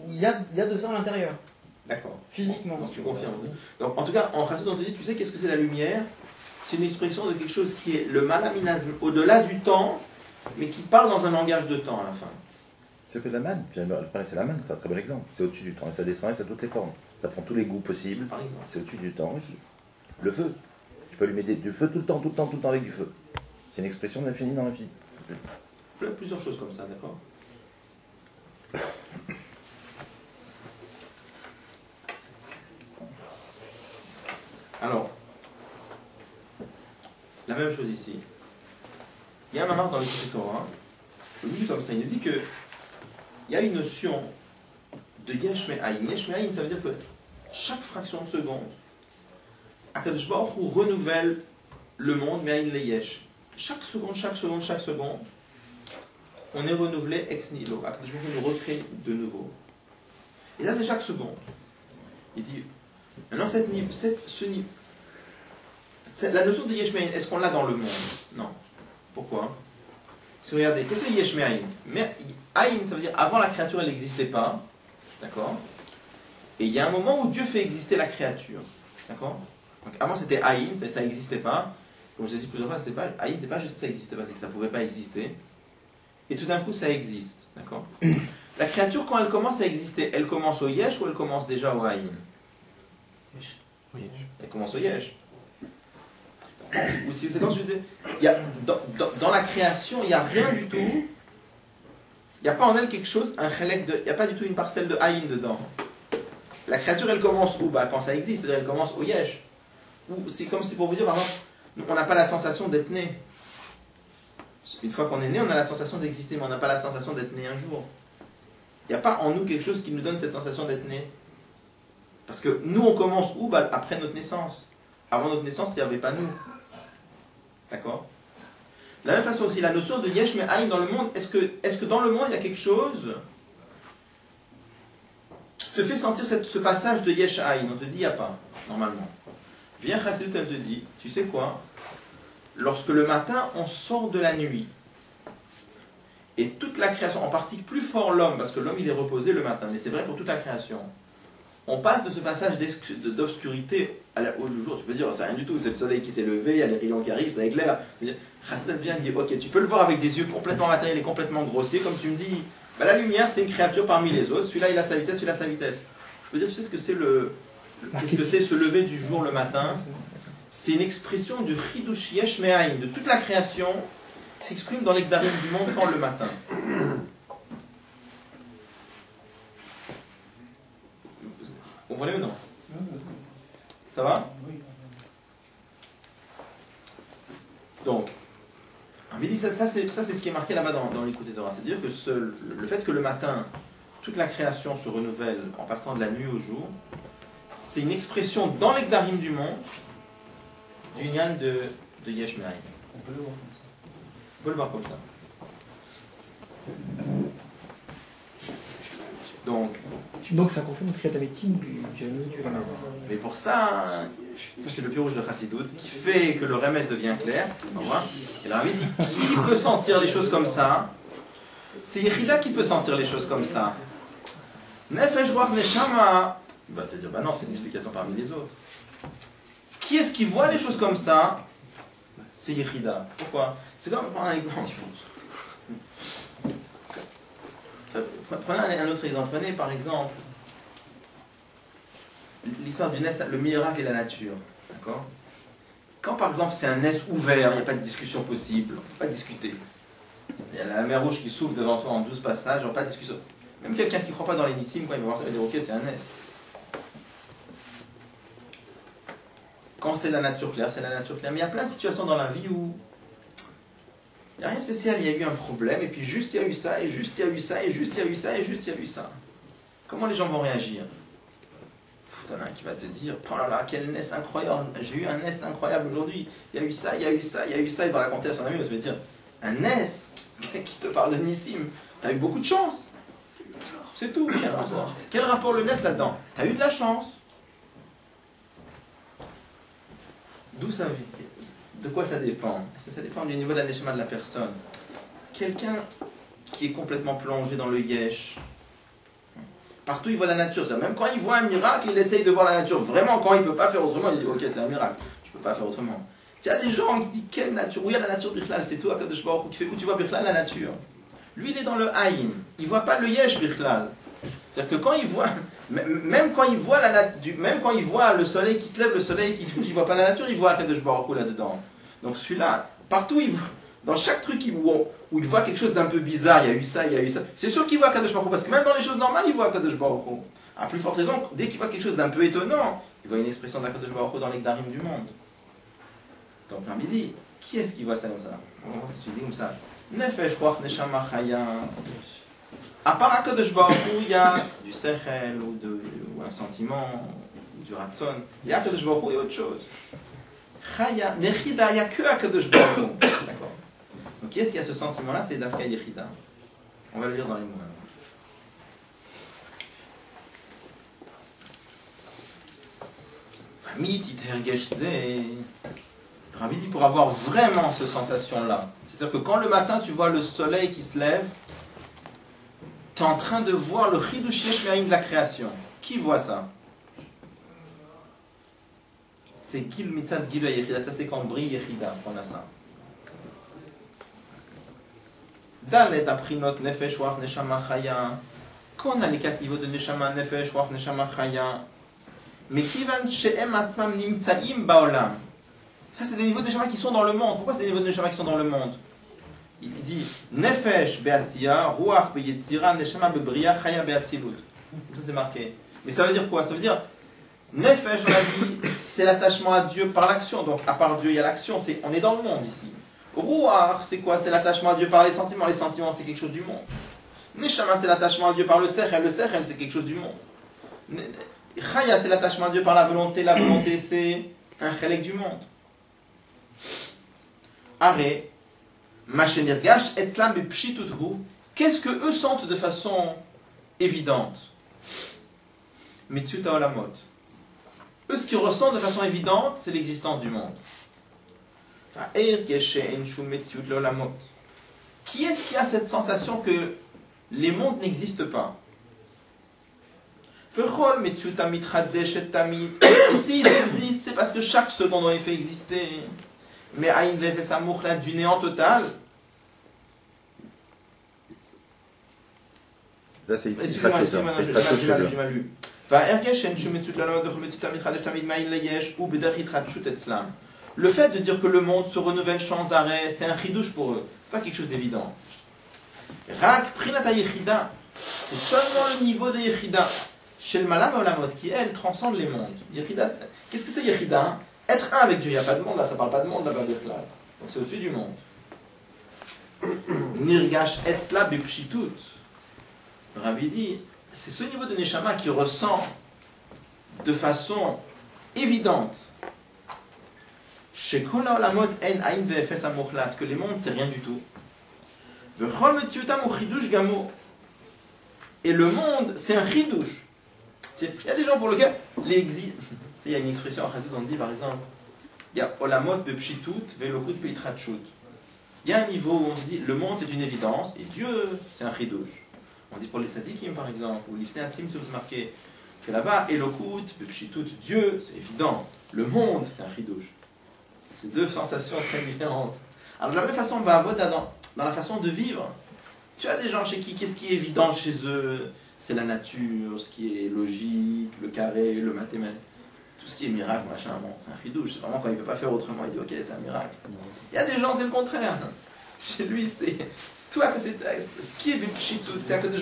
Il y a, il y a de ça à l'intérieur, D'accord. physiquement. Donc tu confirmes. Donc en tout cas, en dit, tu sais qu'est-ce que c'est la lumière? C'est une expression de quelque chose qui est le malaminasme au-delà du temps, mais qui parle dans un langage de temps à la fin. C'est que la manne. C'est la manne, c'est un très bon exemple. C'est au-dessus du temps et ça descend et ça a toutes les formes. Ça prend tous les goûts possibles. Par exemple. C'est au-dessus du temps aussi. Le feu. Peux allumer des- du feu tout le temps, tout le temps, tout le temps avec du feu. C'est une expression de l'infini dans l'infini. Plusieurs choses comme ça, d'accord Alors, la même chose ici. Il y a un mamar dans l'écriture Torah, il nous dit comme ça, il nous dit que il y a une notion de yesh me'ayin. Yesh me'ayin, ça veut dire que chaque fraction de seconde, Akadosh Baruch Hu renouvelle le monde, me'ayin le yesh. Chaque seconde, chaque seconde, chaque seconde, on est renouvelé ex nihilo. Akadosh Baruch nous recrée de nouveau. Et ça, c'est chaque seconde. Il dit, maintenant, cette, cette- ce c'est- la notion de yesh me'ayin, est-ce qu'on l'a dans le monde? Non. Pourquoi? Si vous regardez, qu'est-ce que yesh me'ayin? Mais- Ayin, ça veut dire avant la créature, elle n'existait pas. D'accord? Et il y a un moment où Dieu fait exister la créature. D'accord? Donc avant c'était Aïn, ça n'existait pas. Comme je l'ai dit plusieurs fois, c'est pas, Aïn, c'est pas juste que ça n'existait pas, c'est que ça ne pouvait pas exister. Et tout d'un coup, ça existe. D'accord La créature, quand elle commence à exister, elle commence au Yesh ou elle commence déjà au Aïn Elle commence au Yesh. Ou si c'est quand je dis, il y a, dans, dans- dans la création, il n'y a rien du tout. Il n'y a pas en elle quelque chose, un de. Il n'y a pas du tout une parcelle de Aïn dedans. La créature, elle commence où? Bah, Quand ça existe, elle commence au Yesh. C'est comme si pour vous dire, par exemple, on n'a pas la sensation d'être né. Une fois qu'on est né, on a la sensation d'exister, mais on n'a pas la sensation d'être né un jour. Il n'y a pas en nous quelque chose qui nous donne cette sensation d'être né. Parce que nous, on commence où bah, Après notre naissance. Avant notre naissance, il n'y avait pas nous. D'accord? De la même façon aussi, la notion de Yesh mais Aïn dans le monde, est-ce que, est que dans le monde, il y a quelque chose qui te fait sentir ce passage de Yesh Aïn On te dit, il n'y a pas, normalement. Viens Chassidut, elle te dit, tu sais quoi? Lorsque le matin, on sort de la nuit, et toute la création, en partie plus fort l'homme, parce que l'homme il est reposé le matin, mais c'est vrai pour toute la création, on passe de ce passage d'obscurité au jour. Tu peux dire, c'est rien du tout, c'est le soleil qui s'est levé, il y a les rayons qui arrivent, ça éclaire. Chassidut vient dit, ok, tu peux le voir avec des yeux complètement matériels et complètement grossiers, comme tu me dis, bah, la lumière c'est une créature parmi les autres, celui-là il a sa vitesse, celui-là sa vitesse. Je peux dire, tu sais ce que c'est le. Qu'est-ce que c'est se lever du jour le matin C'est une expression du Chidush Yesh de toute la création, s'exprime dans l'Ekdarim du monde quand le matin. Vous comprenez ou non Ça va Donc, ça, ça c'est ce qui est marqué là-bas dans, dans l'écoute Torah. C'est-à-dire que le fait que le matin, toute la création se renouvelle en passant de la nuit au jour, c'est une expression dans l'Ekdarim du monde du Nyan de, de. On peut le voir. On peut le voir comme ça. Donc, Donc ça confirme notre médecine du du Ramal. mais pour ça, ça c'est le plus rouge de Chassidut, qui fait que le remède devient clair. On voit. Et là, il dit qui peut sentir les choses comme ça? C'est Yerida qui peut sentir les choses comme ça. Nefesh Neshama. Va te dire, bah non, c'est une explication parmi les autres. Qui est-ce qui voit les choses comme ça? C'est Yerida. Pourquoi? C'est comme, prendre un exemple. Prenez un autre exemple. Prenez par exemple l'histoire du nest, le miracle et la nature. D'accord? Quand par exemple c'est un nest ouvert, il n'y a pas de discussion possible, on ne peut pas discuter. Il y a la mer rouge qui s'ouvre devant toi en 12 passages, pas de discussion. Même quelqu'un qui ne croit pas dans l'énissime, quand il va voir ça, il va dire ok, c'est un nest. Quand c'est la nature claire, c'est la nature claire. Mais il y a plein de situations dans la vie où il n'y a rien de spécial, il y a eu un problème, et puis juste il y a eu ça, et juste il y a eu ça, et juste il y a eu ça, et juste il y a eu ça. Comment les gens vont réagir t'en as un qui va te dire Oh là là, quel NES incroyable J'ai eu un NES incroyable aujourd'hui. Il y a eu ça, il y a eu ça, il y a eu ça. Il va raconter à son ami, il va se dire Un NES Qui te parle de Nissim T'as eu beaucoup de chance. C'est tout. Quel rapport Quel rapport le NES là-dedans T'as eu de la chance. D'où ça vient De quoi ça dépend? Ça, dépend du niveau de de la personne. Quelqu'un qui est complètement plongé dans le yesh, partout il voit la nature. Même quand il voit un miracle, il essaye de voir la nature. Vraiment, quand il ne peut pas faire autrement, il dit Ok, c'est un miracle, je ne peux pas faire autrement. Il y a des gens qui disent Quelle nature? Où il y a la nature Bichlal C'est tout, Akadosh Baruch qui fait où tu vois Bichlal la nature? Lui, il est dans le Haïn. Il ne voit pas le yesh Bichlal. C'est-à-dire que quand il voit, même quand il voit la même quand il voit le soleil qui se lève, le soleil qui se couche, il voit pas la nature, il voit Akadosh Baruch là-dedans. Donc celui-là, partout il dans chaque truc voit, où il voit quelque chose d'un peu bizarre, il y a eu ça, il y a eu ça. C'est sûr qu'il voit Akadosh Baruch parce que même dans les choses normales, il voit Akadosh Baruch. À plus forte raison, dès qu'il voit quelque chose d'un peu étonnant, il voit une expression d'Akadosh Baruch dans les Gdarim du monde. Donc Rabbi dit, qui est-ce qui voit ça comme ça? Se dire comme ça. Nefesh. À part Akadosh Baruch il y a du sechel ou, un sentiment, du ratson. Il y a Akadosh Baruch et autre chose. Chaya, Nechida, il n'y a que Akadosh Baruch. D'accord Donc qui est-ce qui a ce sentiment-là? C'est Dafka Yechida. On va le lire dans les mots. Rabbi dit pour avoir vraiment cette sensation-là. C'est-à-dire que quand le matin tu vois le soleil qui se lève, tu es en train de voir le Chidush Yesh Me'ayin de la création. Qui voit ça? C'est Gil Mitzad Gil Yechida? Ça, c'est quand brille Yechida qu'on a ça. Dalet Aprinot Nefesh Wach Neshama Chaya. Quand on a les quatre niveaux de Neshama Nefesh Wach Neshama Chaya. Mais Kivan She'em Atzmam Nimtsaim Baolam? Ça, c'est des niveaux de Neshama qui sont dans le monde. Pourquoi c'est des niveaux de Neshama qui sont dans le monde? Il dit Nefesh be'asiya, Ruach be'yetzira, Neshama be'briya, Chaya be'atzilut. Ça c'est marqué. Mais ça veut dire quoi? Ça veut dire Nefesh, on a dit, c'est l'attachement à Dieu par l'action. Donc à part Dieu, il y a l'action. C'est, on est dans le monde ici. Ruach, c'est quoi? C'est l'attachement à Dieu par les sentiments. Les sentiments, c'est quelque chose du monde. Neshama, c'est l'attachement à Dieu par le sechel. Le sechel, c'est quelque chose du monde. Chaya, c'est l'attachement à Dieu par la volonté. La volonté, c'est un chelek du monde. Arrêt. Machenirgash, etzlam bepshituthu. Qu'est-ce que eux sentent de façon évidente? Mitsuta olamot. Eux, ce qu'ils ressentent de façon évidente, c'est l'existence du monde. Qui est-ce qui a cette sensation que les mondes n'existent pas? Et. Et s'ils existent, c'est parce que chaque seconde on les fait exister mais Aïn Vefesa là du néant total. Ça, c'est. Excusez-moi, excusez-moi, j'ai mal, lu. Le fait de dire que le monde se renouvelle sans arrêt, c'est un ridouche pour eux. C'est pas quelque chose d'évident. Rak prinata yechida, c'est seulement le niveau de yechida. Chez le malam olamot, qui elle transcende les mondes. Yechida, qu'est-ce que c'est yechida hein être un avec Dieu, il n'y a pas de monde là, ça parle pas de monde là-bas de là. Donc c'est au-dessus du monde. (clears throat) Nirgash etzla bepshitut. Rabbi dit, c'est ce niveau de Neshama qui ressent de façon évidente que les mondes c'est rien du tout. Et le monde c'est un chidush. Il y a des gens pour lesquels l'exi... (laughs) Il y a une expression en Chassid, on dit par exemple, il y a Olamot bepshitut ve'elokut beitratshut. Il y a un niveau où on se dit, le monde c'est une évidence, et Dieu c'est un chidush. On dit pour les tzadikim par exemple, ou l'ifne atzim c'est marqué que là-bas, Elokut, Bepshitut, Dieu, c'est évident. Le monde, c'est un chidouche. C'est deux sensations très différentes. Alors de la même façon, Bavoda, dans, dans la façon de vivre, tu as des gens chez qui, qu'est-ce qui est évident chez eux? C'est la nature, ce qui est logique, le carré, le mathématique. Tout ce qui est miracle, machin, bon, c'est un chidouche. C'est vraiment quand il ne peut pas faire autrement, il dit ok, c'est un miracle. Il y a des gens, c'est le contraire. Chez lui, c'est. Toi, que c'est ce qui est Bepshitut, c'est à que de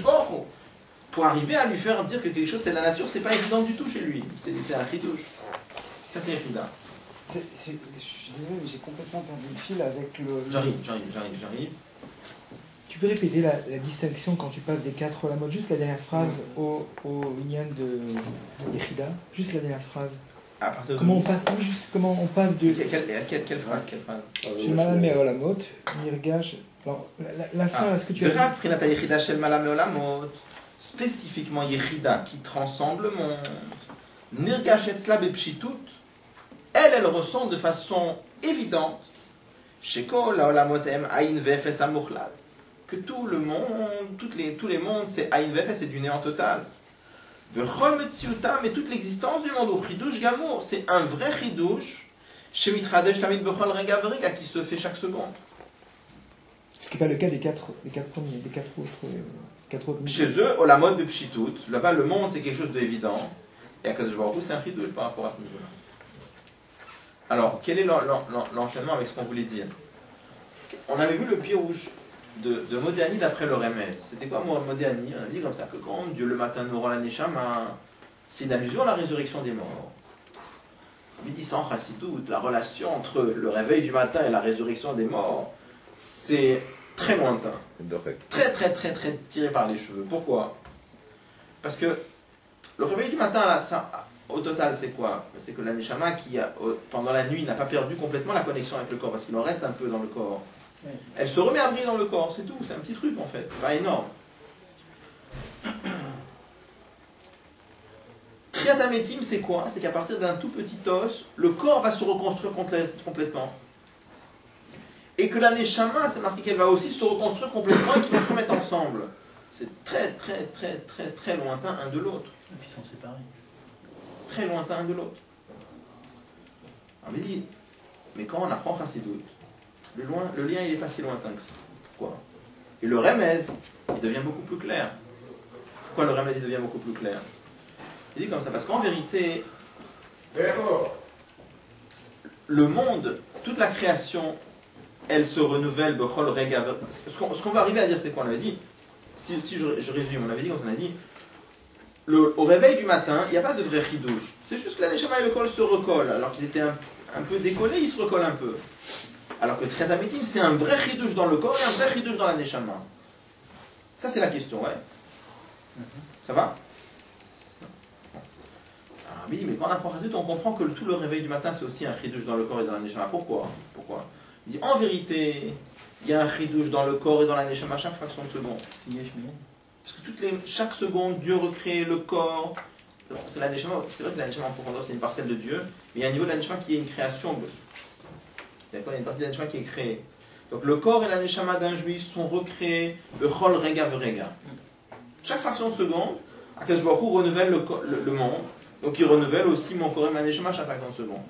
pour arriver à lui faire dire que quelque chose c'est la nature, c'est pas évident du tout chez lui. C'est un chidouche. Ça c'est c'est- Je suis désolé, mais j'ai complètement perdu le fil avec le. J'arrive, j'arrive, j'arrive, j'arrive. Tu peux répéter la, la distinction quand tu passes des quatre la mode, juste la dernière phrase au, au Inyan de Yechida, juste la dernière phrase. À partir de Comment on passe, oui, juste comment on passe de Quelle, quelle, quelle- quelle phrase, quelle phrase? Chez Malam et Olamot, Nirgash. Alors, la, la, la fin, Ah, est-ce que tu as Prinata Yechida Shel Malam Olamot. Spécifiquement Yechida qui transcende le monde. Nirgash Etzla Bepshitut. Elle, elle ressent de façon évidente. Shekol Olamot Em Aïn Vefes Amuchlat. Que tout le monde, toutes les, tous les mondes, c'est Aïn Vefes, c'est du néant total. Et toute l'existence du monde. Au Gamour, c'est un vrai Chidush. Chez Mitradesh Tamid Bechol Rega Verega qui se fait chaque seconde. Ce qui n'est pas le cas des quatre, des quatre premiers, des quatre autres. euh, quatre autres Chez eux, au la mode de Pshitut, là-bas le monde c'est quelque chose d'évident, et à Baruch c'est un ridouche par rapport à ce niveau-là. Alors, quel est l'en- l'en- l'en- l'enchaînement avec ce qu'on voulait dire? On avait vu le pirouche de, de Modéani d'après le Remez. C'était quoi Modéani On a dit comme ça que quand Dieu le matin nous rend la Neshama, c'est une allusion à la résurrection des morts. En Chassidut, la relation entre le réveil du matin et la résurrection des morts, c'est très lointain très très très très tiré par les cheveux. Pourquoi? Parce que le réveil du matin, là, ça, au total, c'est quoi? C'est que l'aneshama qui, a, pendant la nuit, n'a pas perdu complètement la connexion avec le corps, parce qu'il en reste un peu dans le corps. Elle se remet à briller dans le corps, c'est tout. C'est un petit truc en fait, pas énorme. (clears throat) Triatamétime, c'est quoi? C'est qu'à partir d'un tout petit os, le corps va se reconstruire complè- complètement. Et que la neshama, c'est marqué qu'elle va aussi se reconstruire complètement et qu'ils vont se remettre ensemble. C'est très, très, très, très, très lointain un de l'autre. Et puis ils sont séparés. Très lointain un de l'autre. On me dit, mais quand on apprend Chassidut, le, lien, il n'est pas si lointain que ça. Pourquoi? Et le remez, il devient beaucoup plus clair. Pourquoi le remez, il devient beaucoup plus clair? Il dit comme ça, parce qu'en vérité, le monde, toute la création, elle se renouvelle. Ce qu'on va arriver à dire, c'est quoi On avait dit, si, je, résume, on avait dit, comme ça, on a dit, au réveil du matin, il n'y a pas de vrai chidouche. C'est juste que la neshama et le col se recollent. Alors qu'ils étaient un peu décollés, ils se recollent un peu. Alors que Triatamétim, c'est un vrai chidouche dans le corps et un vrai chidouche dans la neshama. Ça, c'est la question, ouais. Ça va? Alors, oui, mais quand on apprend Chassidut, on comprend que tout le réveil du matin, c'est aussi un chidouche dans le corps et dans la neshama. Pourquoi? Pourquoi? Il dit, en vérité, il y a un chidouche dans le corps et dans la neshama chaque fraction de seconde. Parce que toutes les, chaque seconde, Dieu recrée le corps. Parce que la c'est vrai que la Neshama en profondeur, c'est une parcelle de Dieu, mais il y a un niveau de la Neshama qui est une création. D'accord Il y a une partie de la Neshama qui est créée. Donc le corps et la Neshama d'un juif sont recréés, le Chol Rega Verega. Chaque fraction de seconde, Akash renouvelle le, le, le monde, donc il renouvelle aussi mon corps et ma Neshama chaque fraction de seconde.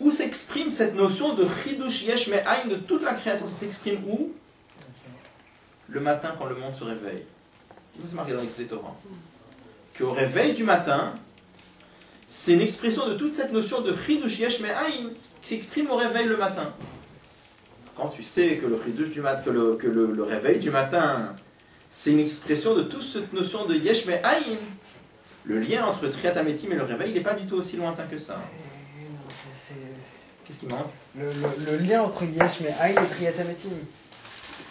Où s'exprime cette notion de Chidush Yesh Me'ain de toute la création? Ça s'exprime où? Le matin quand le monde se réveille. C'est marqué dans les Torah. Qu'au réveil du matin, c'est une expression de toute cette notion de chidush yesh me'ain qui s'exprime au réveil le matin. Quand tu sais que le chidush du matin, que le, que le, le réveil du matin, c'est une expression de toute cette notion de yesh me'ain, le lien entre triatamétim et le réveil, il n'est pas du tout aussi lointain que ça. Qu'est-ce qui manque? Le, lien entre Yesh Me'ain et Triatametim.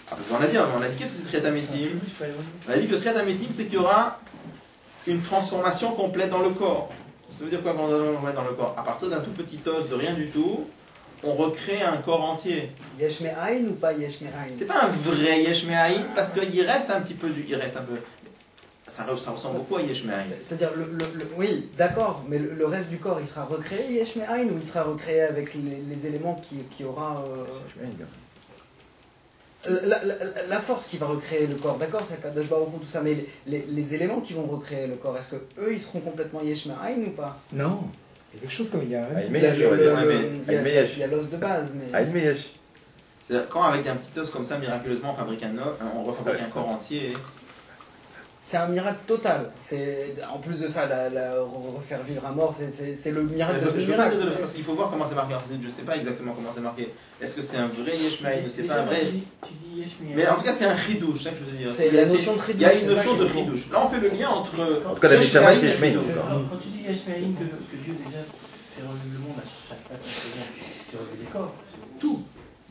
ah, parce qu'on a dit, on a dit qu'est-ce que c'est éloigné. On a dit que le triatamétim, c'est qu'il y aura une transformation complète dans le corps. Ça veut dire quoi quand on va dans le corps À partir d'un tout petit os de rien du tout, on recrée un corps entier. Yesh Me'ain ou pas Yesh Me'ain C'est pas un vrai Yesh Me'aïn parce qu'il reste un petit peu du. Il reste un peu. Ça, ça ressemble beaucoup à Yesh Me'aïn. C'est- C'est-à-dire, le, le- le- oui, d'accord, mais le, le reste du corps, il sera recréé, Yesh Me'ain, ou il sera recréé avec les, les éléments qui, qui aura... euh, la, la- la- la force qui va recréer le corps, d'accord, c'est Kadosh Baruch tout ça, mais les, les- les éléments qui vont recréer le corps, est-ce que eux ils seront complètement Yesh Me'ain ou pas? Non, il y a quelque chose comme il y a. Il y a ah, l'os de base, mais... Ah. C'est-à-dire, quand avec un petit os comme ça, miraculeusement, on fabrique un os, on refabrique un corps entier. C'est un miracle total. C'est en plus de ça, la, la- refaire vivre un mort, c'est- le miracle Je de pas miracle. dire de parce qu'il faut voir comment c'est marqué. Je sais pas exactement comment c'est marqué. Est-ce que c'est un vrai Yesh Me'aïn ou c'est pas un vrai Tu dis, tu dis Yesh Miyan. Mais en tout cas, c'est un chidouche, c'est ça que je veux dire. C'est la notion de Il chidouche, y a une notion de chidouche. Là, on fait le lien entre. En tout cas, la et quoi. Quand, tu dis Yesh Miyan, que, que Dieu déjà fait relever le monde à chaque fois seconde, fait relever les corps, tout.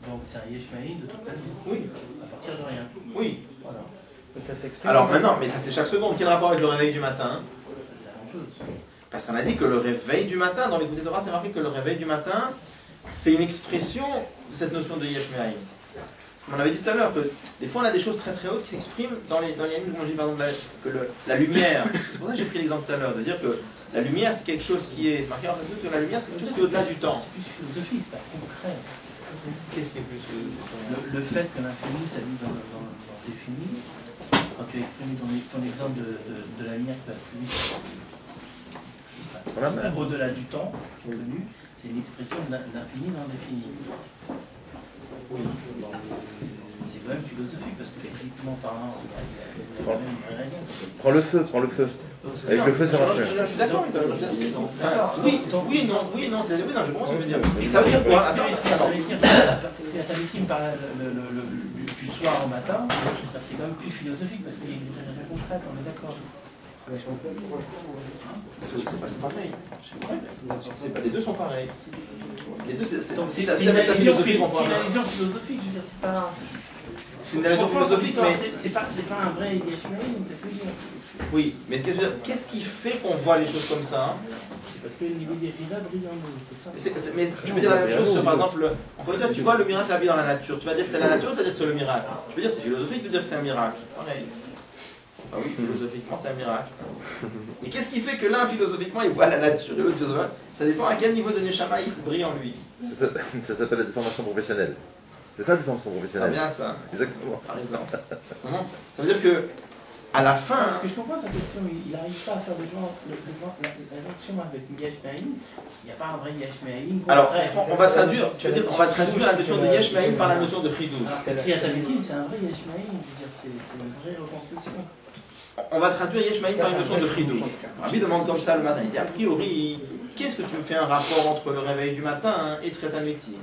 Donc c'est un Yeshmaï de toute la vie. Oui, À partir de rien. oui. Voilà. Ça s'exprime. Alors maintenant, mais ça c'est chaque seconde. Quel rapport avec le réveil du matin. Parce qu'on a dit que le réveil du matin, dans l'écoute Torah, c'est marqué que le réveil du matin, c'est une expression de cette notion de Yesh Me'ayin. On avait dit tout à l'heure que des fois on a des choses très très hautes qui s'expriment dans les dans les dit par exemple la, que le- la lumière, c'est pour ça que j'ai pris l'exemple tout à l'heure, de dire que la lumière c'est quelque chose qui est marqué en fait que la lumière c'est quelque chose qui est au-delà du temps. C'est plus philosophique, c'est pas concret. Qu'est-ce qui est plus. Le, le fait que l'infini s'habille dans, le- dans, le- dans le défini, tu as exprimé ton, ton exemple de, de, de la lumière qui va plus vite, Voilà, au-delà du temps connu, c'est une expression l'in- l'infini dans l'infini. C'est quand même philosophique parce que physiquement parlant, il y a, il y a- il y a quand même une vraie raison. Prends le feu, prends le feu. Avec le feu, ça Je- marche. je- Je suis d'accord avec toi. je- je- D'accord. Oui, oui, non, oui, non, c'est oui, non, je comprends ce que tu veux dire. Et Ça veut dire quoi? Attends, Attends, attends. Ça m'estime par le, le, le, le- le- du soir au matin, c'est quand même plus philosophique parce qu'il y a une raison concrète, on est d'accord. C'est c'est pas c'est pareil. C'est pas- Les deux sont pareils. Les deux, c'est la allusion philosophique, je veux dire, c'est pas. C'est une allusion Je comprends philosophique, mais c'est- pas, c'est pas un vrai Yeshmaïn, c'est plus. Oui. Mais qu'est-ce qui fait qu'on voit les choses comme ça C'est parce que le niveau des ridas brille en nous, c'est ça. Mais c'est- c'est- Mais tu peux dire la même chose sur, par exemple, une fois, tu vois le miracle habillé dans la nature. Tu vas dire que c'est la nature, tu vas dire que c'est le miracle? Tu peux dire c'est philosophique de dire que c'est un miracle. Pareil. Ah oui, philosophiquement, c'est un miracle. Mais qu'est-ce qui fait que l'un, philosophiquement, il voit la nature et l'autre, philosophiquement, ça dépend à quel niveau de Neshama il se brille en lui. Ça, ça- s'appelle la déformation professionnelle. C'est ça la déformation C'est professionnelle. bien ça, Exactement. par exemple. Mhm. Ça veut dire que, à la fin, Parce que je comprends sa question, il n'arrive pas à faire le genre, le, le la, la jonction avec Yeshmaïn, il n'y a pas un vrai Yeshmaïn. alors, on va traduire, je veux dire, on va traduire la notion de Yesh par la notion de Chidouche. C'est c'est un vrai Yeshmaïn, je veux dire, c'est une vraie reconstruction. On va traduire Yesh par une notion de Chidouche. Rabbi demande comme ça le matin. Il dit, a priori, qu'est-ce que tu me fais un rapport entre le réveil du matin et Tretametin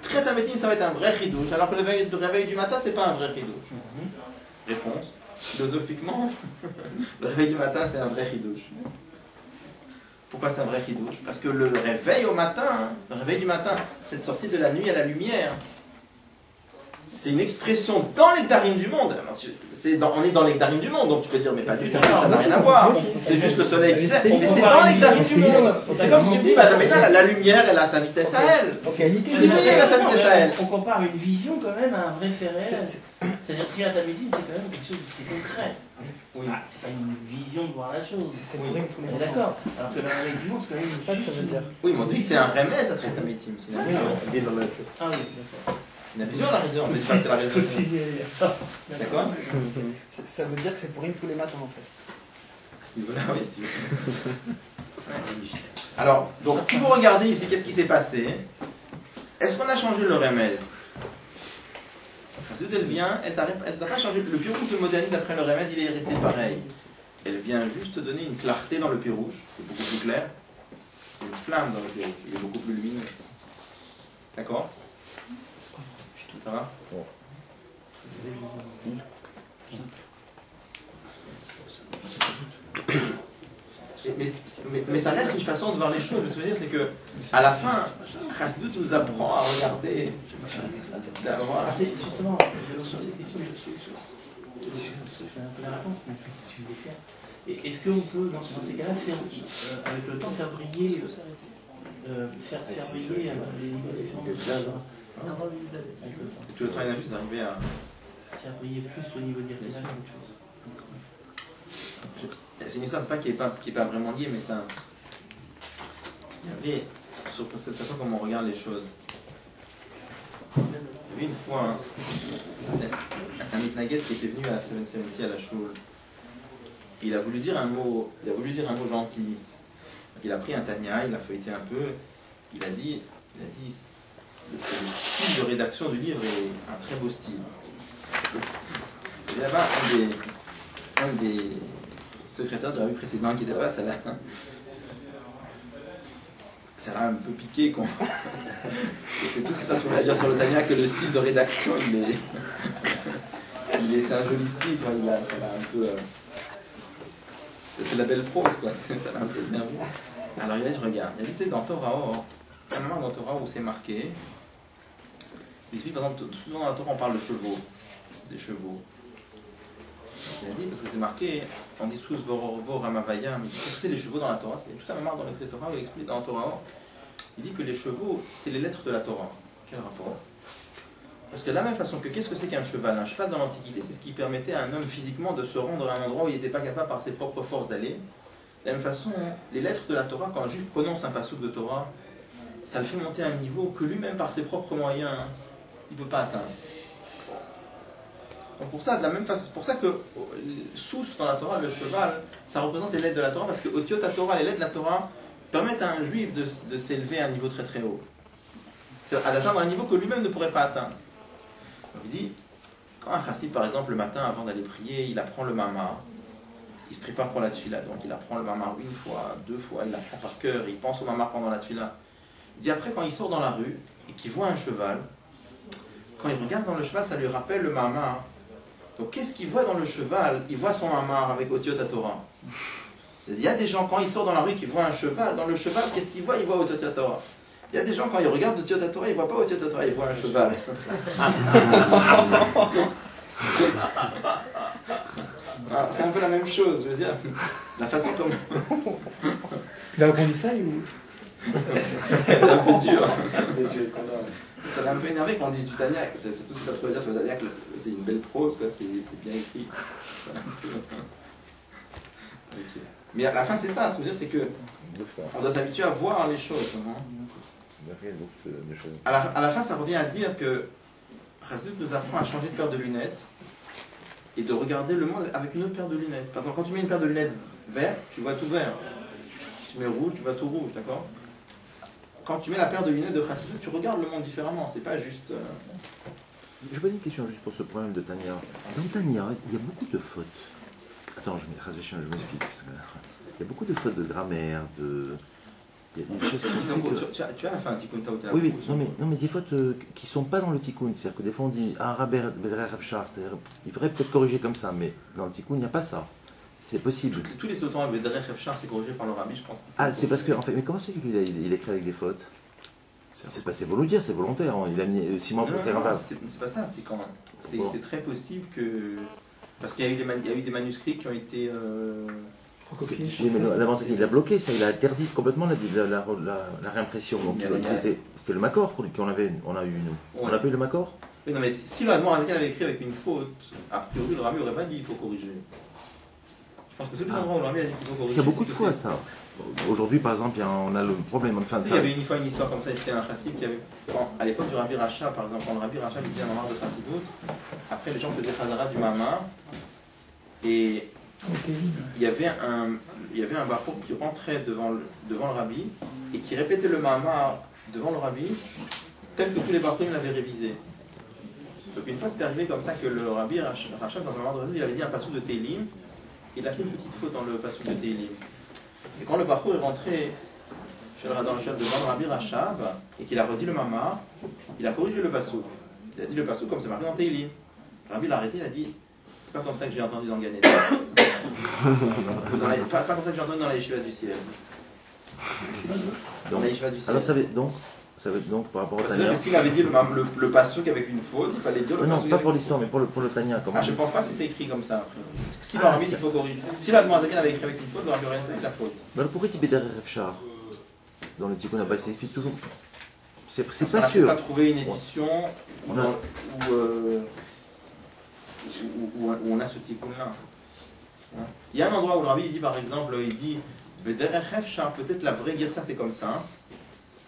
Tretametin, ça va être un vrai Chidouche, alors que le réveil, le réveil du matin, c'est pas un vrai Chidouche. Réponse. Philosophiquement, (laughs) le réveil du matin, c'est un vrai Chidouche. Pourquoi c'est un vrai Chidouche Parce que le réveil au matin, hein, le réveil du matin, cette sortie de la nuit à la lumière, c'est une expression dans les darim du monde. Alors, tu- c'est dans- on est dans les darim du monde, donc tu peux dire, mais pas du tout, ça n'a rien à voir. C'est juste le soleil qui fait. Mais c'est dans les darim du monde. C'est comme si tu me dis, bah, la, la, la lumière, elle a sa vitesse à elle. Ok, nickel. Tu dis, oui, elle a sa vitesse à elle. On compare une vision quand même à un vrai fait réel. C'est-à-dire Triatamédine, c'est quand même quelque chose qui est concret. Oui. Ah, c'est pas une vision de voir la chose. C'est est d'accord. Alors que le réveil du monde, c'est quand même ça que ça veut dire. Oui, mais on dit que c'est un remède. C'est une allusion. Ah oui, d'accord. Une allusion à la raison, mais ça, c'est la raison. (laughs) D'accord Ça veut dire que c'est pour une tous les matins en fait. À ce niveau-là, oui, si tu veux. Alors, donc, si vous regardez ici, qu'est-ce qui s'est passé? Est-ce qu'on a changé le remède? Ensuite, elle vient, elle n'a elle n'a pas changé. Le pirouche de modernité d'après le remède, il est resté pareil. Elle vient juste donner une clarté dans le pirouche, c'est beaucoup plus clair. Une flamme dans le pirouche, il est beaucoup plus lumineux. D'accord? Ça va mais, mais- mais ça reste une façon de voir les choses. Ce que je veux dire, c'est que à la fin, Chassidut nous apprend à regarder. Voilà. Ah, c'est justement, j'ai aussi cette question. Je fais un peu la réponse, mais tu me l'éclaires. Et Est-ce qu'on peut, dans, ces cas-là, faire, euh, avec le temps, faire briller, euh, faire, faire briller euh, les niveaux Et tout le travail juste d'arriver à. Faire briller plus le niveau d'irréel qu'autre chose. C'est une histoire, c'est pas qui n'est pas, qui est pas vraiment liée, mais ça. Il y avait, sur sur cette façon comme on regarde les choses. Il y avait une fois un, un mitnaget qui était venu à 770 à la choule. Il a voulu dire un mot, il a voulu dire un mot gentil. Donc il a pris un Tania, il a feuilleté un peu, il a dit, il a dit le, le style de rédaction du livre est un très beau style. Il y avait un des, un des secrétaires de la revue précédente qui était là-bas, ça l'a. Ça l'a un peu piqué, quoi. C'est tout ce que tu as trouvé à dire sur le Tania, que le style de rédaction, il est. il est c'est un joli style. Il a, ça l'a un peu. euh, C'est la belle prose, quoi. (laughs) Ça l'a un peu énervé. Alors il dit, regarde, il a dit, c'est dans Torah, oh, un moment dans Torah où c'est marqué. Par exemple, souvent dans la Torah, on parle de chevaux, des chevaux. Il a dit, parce que c'est marqué, on dit sous Vororvo Ramavaya, mais qu'est-ce que c'est les chevaux dans la Torah? C'est tout un moment dans le Torah, il explique dans la Torah. Il dit que les chevaux, c'est les lettres de la Torah. Quel rapport? Parce que de la même façon que qu'est-ce que c'est qu'un cheval? Un cheval dans l'Antiquité, c'est ce qui permettait à un homme physiquement de se rendre à un endroit où il n'était pas capable par ses propres forces d'aller. De la même façon, les lettres de la Torah, quand un juif prononce un passouk de Torah, ça le fait monter à un niveau que lui-même, par ses propres moyens, il ne peut pas atteindre. Donc pour ça, de la même façon, c'est pour ça que sous dans la Torah, le cheval, ça représente les lettres de la Torah, parce que au Tiot Torah, les lettres de la Torah permettent à un juif de, de s'élever à un niveau très très haut. À d'atteindre un niveau que lui-même ne pourrait pas atteindre. Donc il dit, quand un chassid, par exemple, le matin, avant d'aller prier, il apprend le mamar, il se prépare pour la tfila, donc il apprend le mamar une fois, deux fois, il l'apprend par cœur, il pense au mamar pendant la tfila. Il dit après, quand il sort dans la rue et qu'il voit un cheval, quand il regarde dans le cheval, ça lui rappelle le mamar donc qu'est-ce qu'il voit dans le cheval? Il voit son mamar avec Otiot Torah. Il y a des gens, quand ils sortent dans la rue, qui voient un cheval. Dans le cheval, qu'est-ce qu'ils voient? Ils voient Otiot Torah. Il y a des gens, quand ils regardent Otiot Torah, ils ne voient pas Otiot Torah, ils voient un cheval. Ah, c'est un peu la même chose, je veux dire. La façon comme. Il a répondu ça ou (laughs) C'est un peu dur. Ça m'a un peu énervé quand on dit du Taniac. C'est tout ce que tu as trouvé dire sur le Taniac. C'est une belle prose, c'est bien écrit. (laughs) Mais à la fin, c'est ça. Ce que je veux dire, c'est que on doit s'habituer à voir les choses. Hein. À, la, à la fin, ça revient à dire que Rasdut nous apprend à changer de paire de lunettes et de regarder le monde avec une autre paire de lunettes. Par exemple, quand tu mets une paire de lunettes vert, tu vois tout vert. Si tu mets rouge, tu vois tout rouge, d'accord? Quand tu mets la paire de lunettes de Chassidut, tu regardes le monde différemment. C'est pas juste. Euh... Je vois une question juste pour ce problème de Tania. Dans Tania, il y a beaucoup de fautes. Attends, je, je m'explique. Il y a beaucoup de fautes de grammaire, de. Il y a des choses qui Donc, tu, as, tu as la fin un tikkun taout Oui, oui, non mais, non, mais des fautes euh, qui ne sont pas dans le tikkun. C'est-à-dire que des fois on dit un rabbi c'est-à-dire il faudrait peut-être corriger comme ça, mais dans le tikkun, il n'y a pas ça. C'est possible. Tous les auteurs avec Efchar, c'est corrigé par le rabbi, je pense. Ah, c'est parce que, en fait, mais comment c'est qu'il il, il écrit avec des fautes c'est pas c'est volontaire, c'est volontaire. Hein. Il a mis Simon pour faire un C'est pas ça, c'est quand c'est bon. très possible que parce qu'il y, y, a eu des manuscrits qui ont été euh... Oui, mais l'avance il a bloqué ça, il a interdit complètement la, la, la, la réimpression. Donc c'était le Macor qu'on avait, on a eu nous. Ouais. On a pas eu le Macor Oui, non, mais si, si le avait écrit avec une faute, a priori le Rami aurait pas dit il faut corriger. Pense que tous les ah. endroits où faut corriger. Il y a beaucoup de fois ça. Aujourd'hui, par exemple, on a le problème. Enfin, il y avait une fois une histoire comme ça, c'était un chassid qui avait. à l'époque du Rabbi Racha, par exemple, quand le Rabbi Racha disait un mamar de chassidout, après les gens faisaient Khazara du mamar, et il y avait un, il y avait un barreau qui rentrait devant le, devant le rabbi et qui répétait le mamar devant le rabbi, tel que tous les barreaux l'avaient révisé. Donc une fois, c'est arrivé comme ça que le rabbi Racha, dans un moment de il avait dit un passou de Télim, il a fait une petite faute dans le passou de Télim. Et quand le Bachour est rentré chez le Radon chef devant Rabbi Rachab et qu'il a redit le Mamar, il a corrigé le Passouk. Il a dit le Passouk comme c'est marqué dans Teilim. Le Rabbi l'a arrêté, il a dit c'est pas comme ça que j'ai entendu dans le Ganet. (laughs) pas, pas, comme ça que j'ai entendu dans la Yeshiva du ciel. Dans la Yeshiva du ciel. Alors ça veut donc ça veut donc par rapport au Tania. Parce que s'il avait dit le, le, le Passouk avec une faute, il fallait dire le Non, pas pour l'histoire, mais pour le, pour le Tania. Ah, je pense pas que c'était écrit comme ça. Si ah, il faut corriger. Si la Zaken avait écrit avec une faute, il aurait avec la faute. Mais alors pourquoi derrière Refchar Dans le Tikkun Abba, ça explique toujours. C'est pas sûr. On n'a pas trouvé une édition où, où, euh, où, où, on a ce Tikkun-là. Hein? Il y a un endroit où le Rabbi dit par exemple, il dit peut-être la vraie guerre ça c'est comme ça.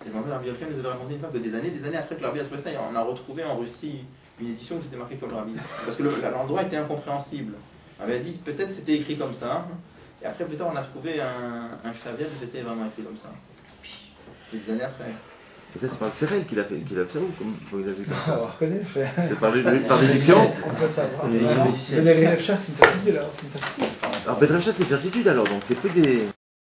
Et mon père, Rabbi nous avait raconté une fois que des années, des années après que le Rabbi a trouvé ça, on a retrouvé en Russie une édition où c'était marqué comme le Rabbi. Parce que l'endroit était incompréhensible. On avait dit peut-être c'était écrit comme ça. Et après, plus tard, on a trouvé un, un chavier où c'était vraiment écrit comme ça. Des années après. Et ça, c'est par Cérel qu'il a fait, qu'il a fait ça ou comment il a vu On va reconnaître. C'est par, par déduction (laughs) C'est ce qu'on peut savoir. Mais les c'est une certitude alors. Alors, Bedrefcha, c'est une certitude alors, donc c'est peu des.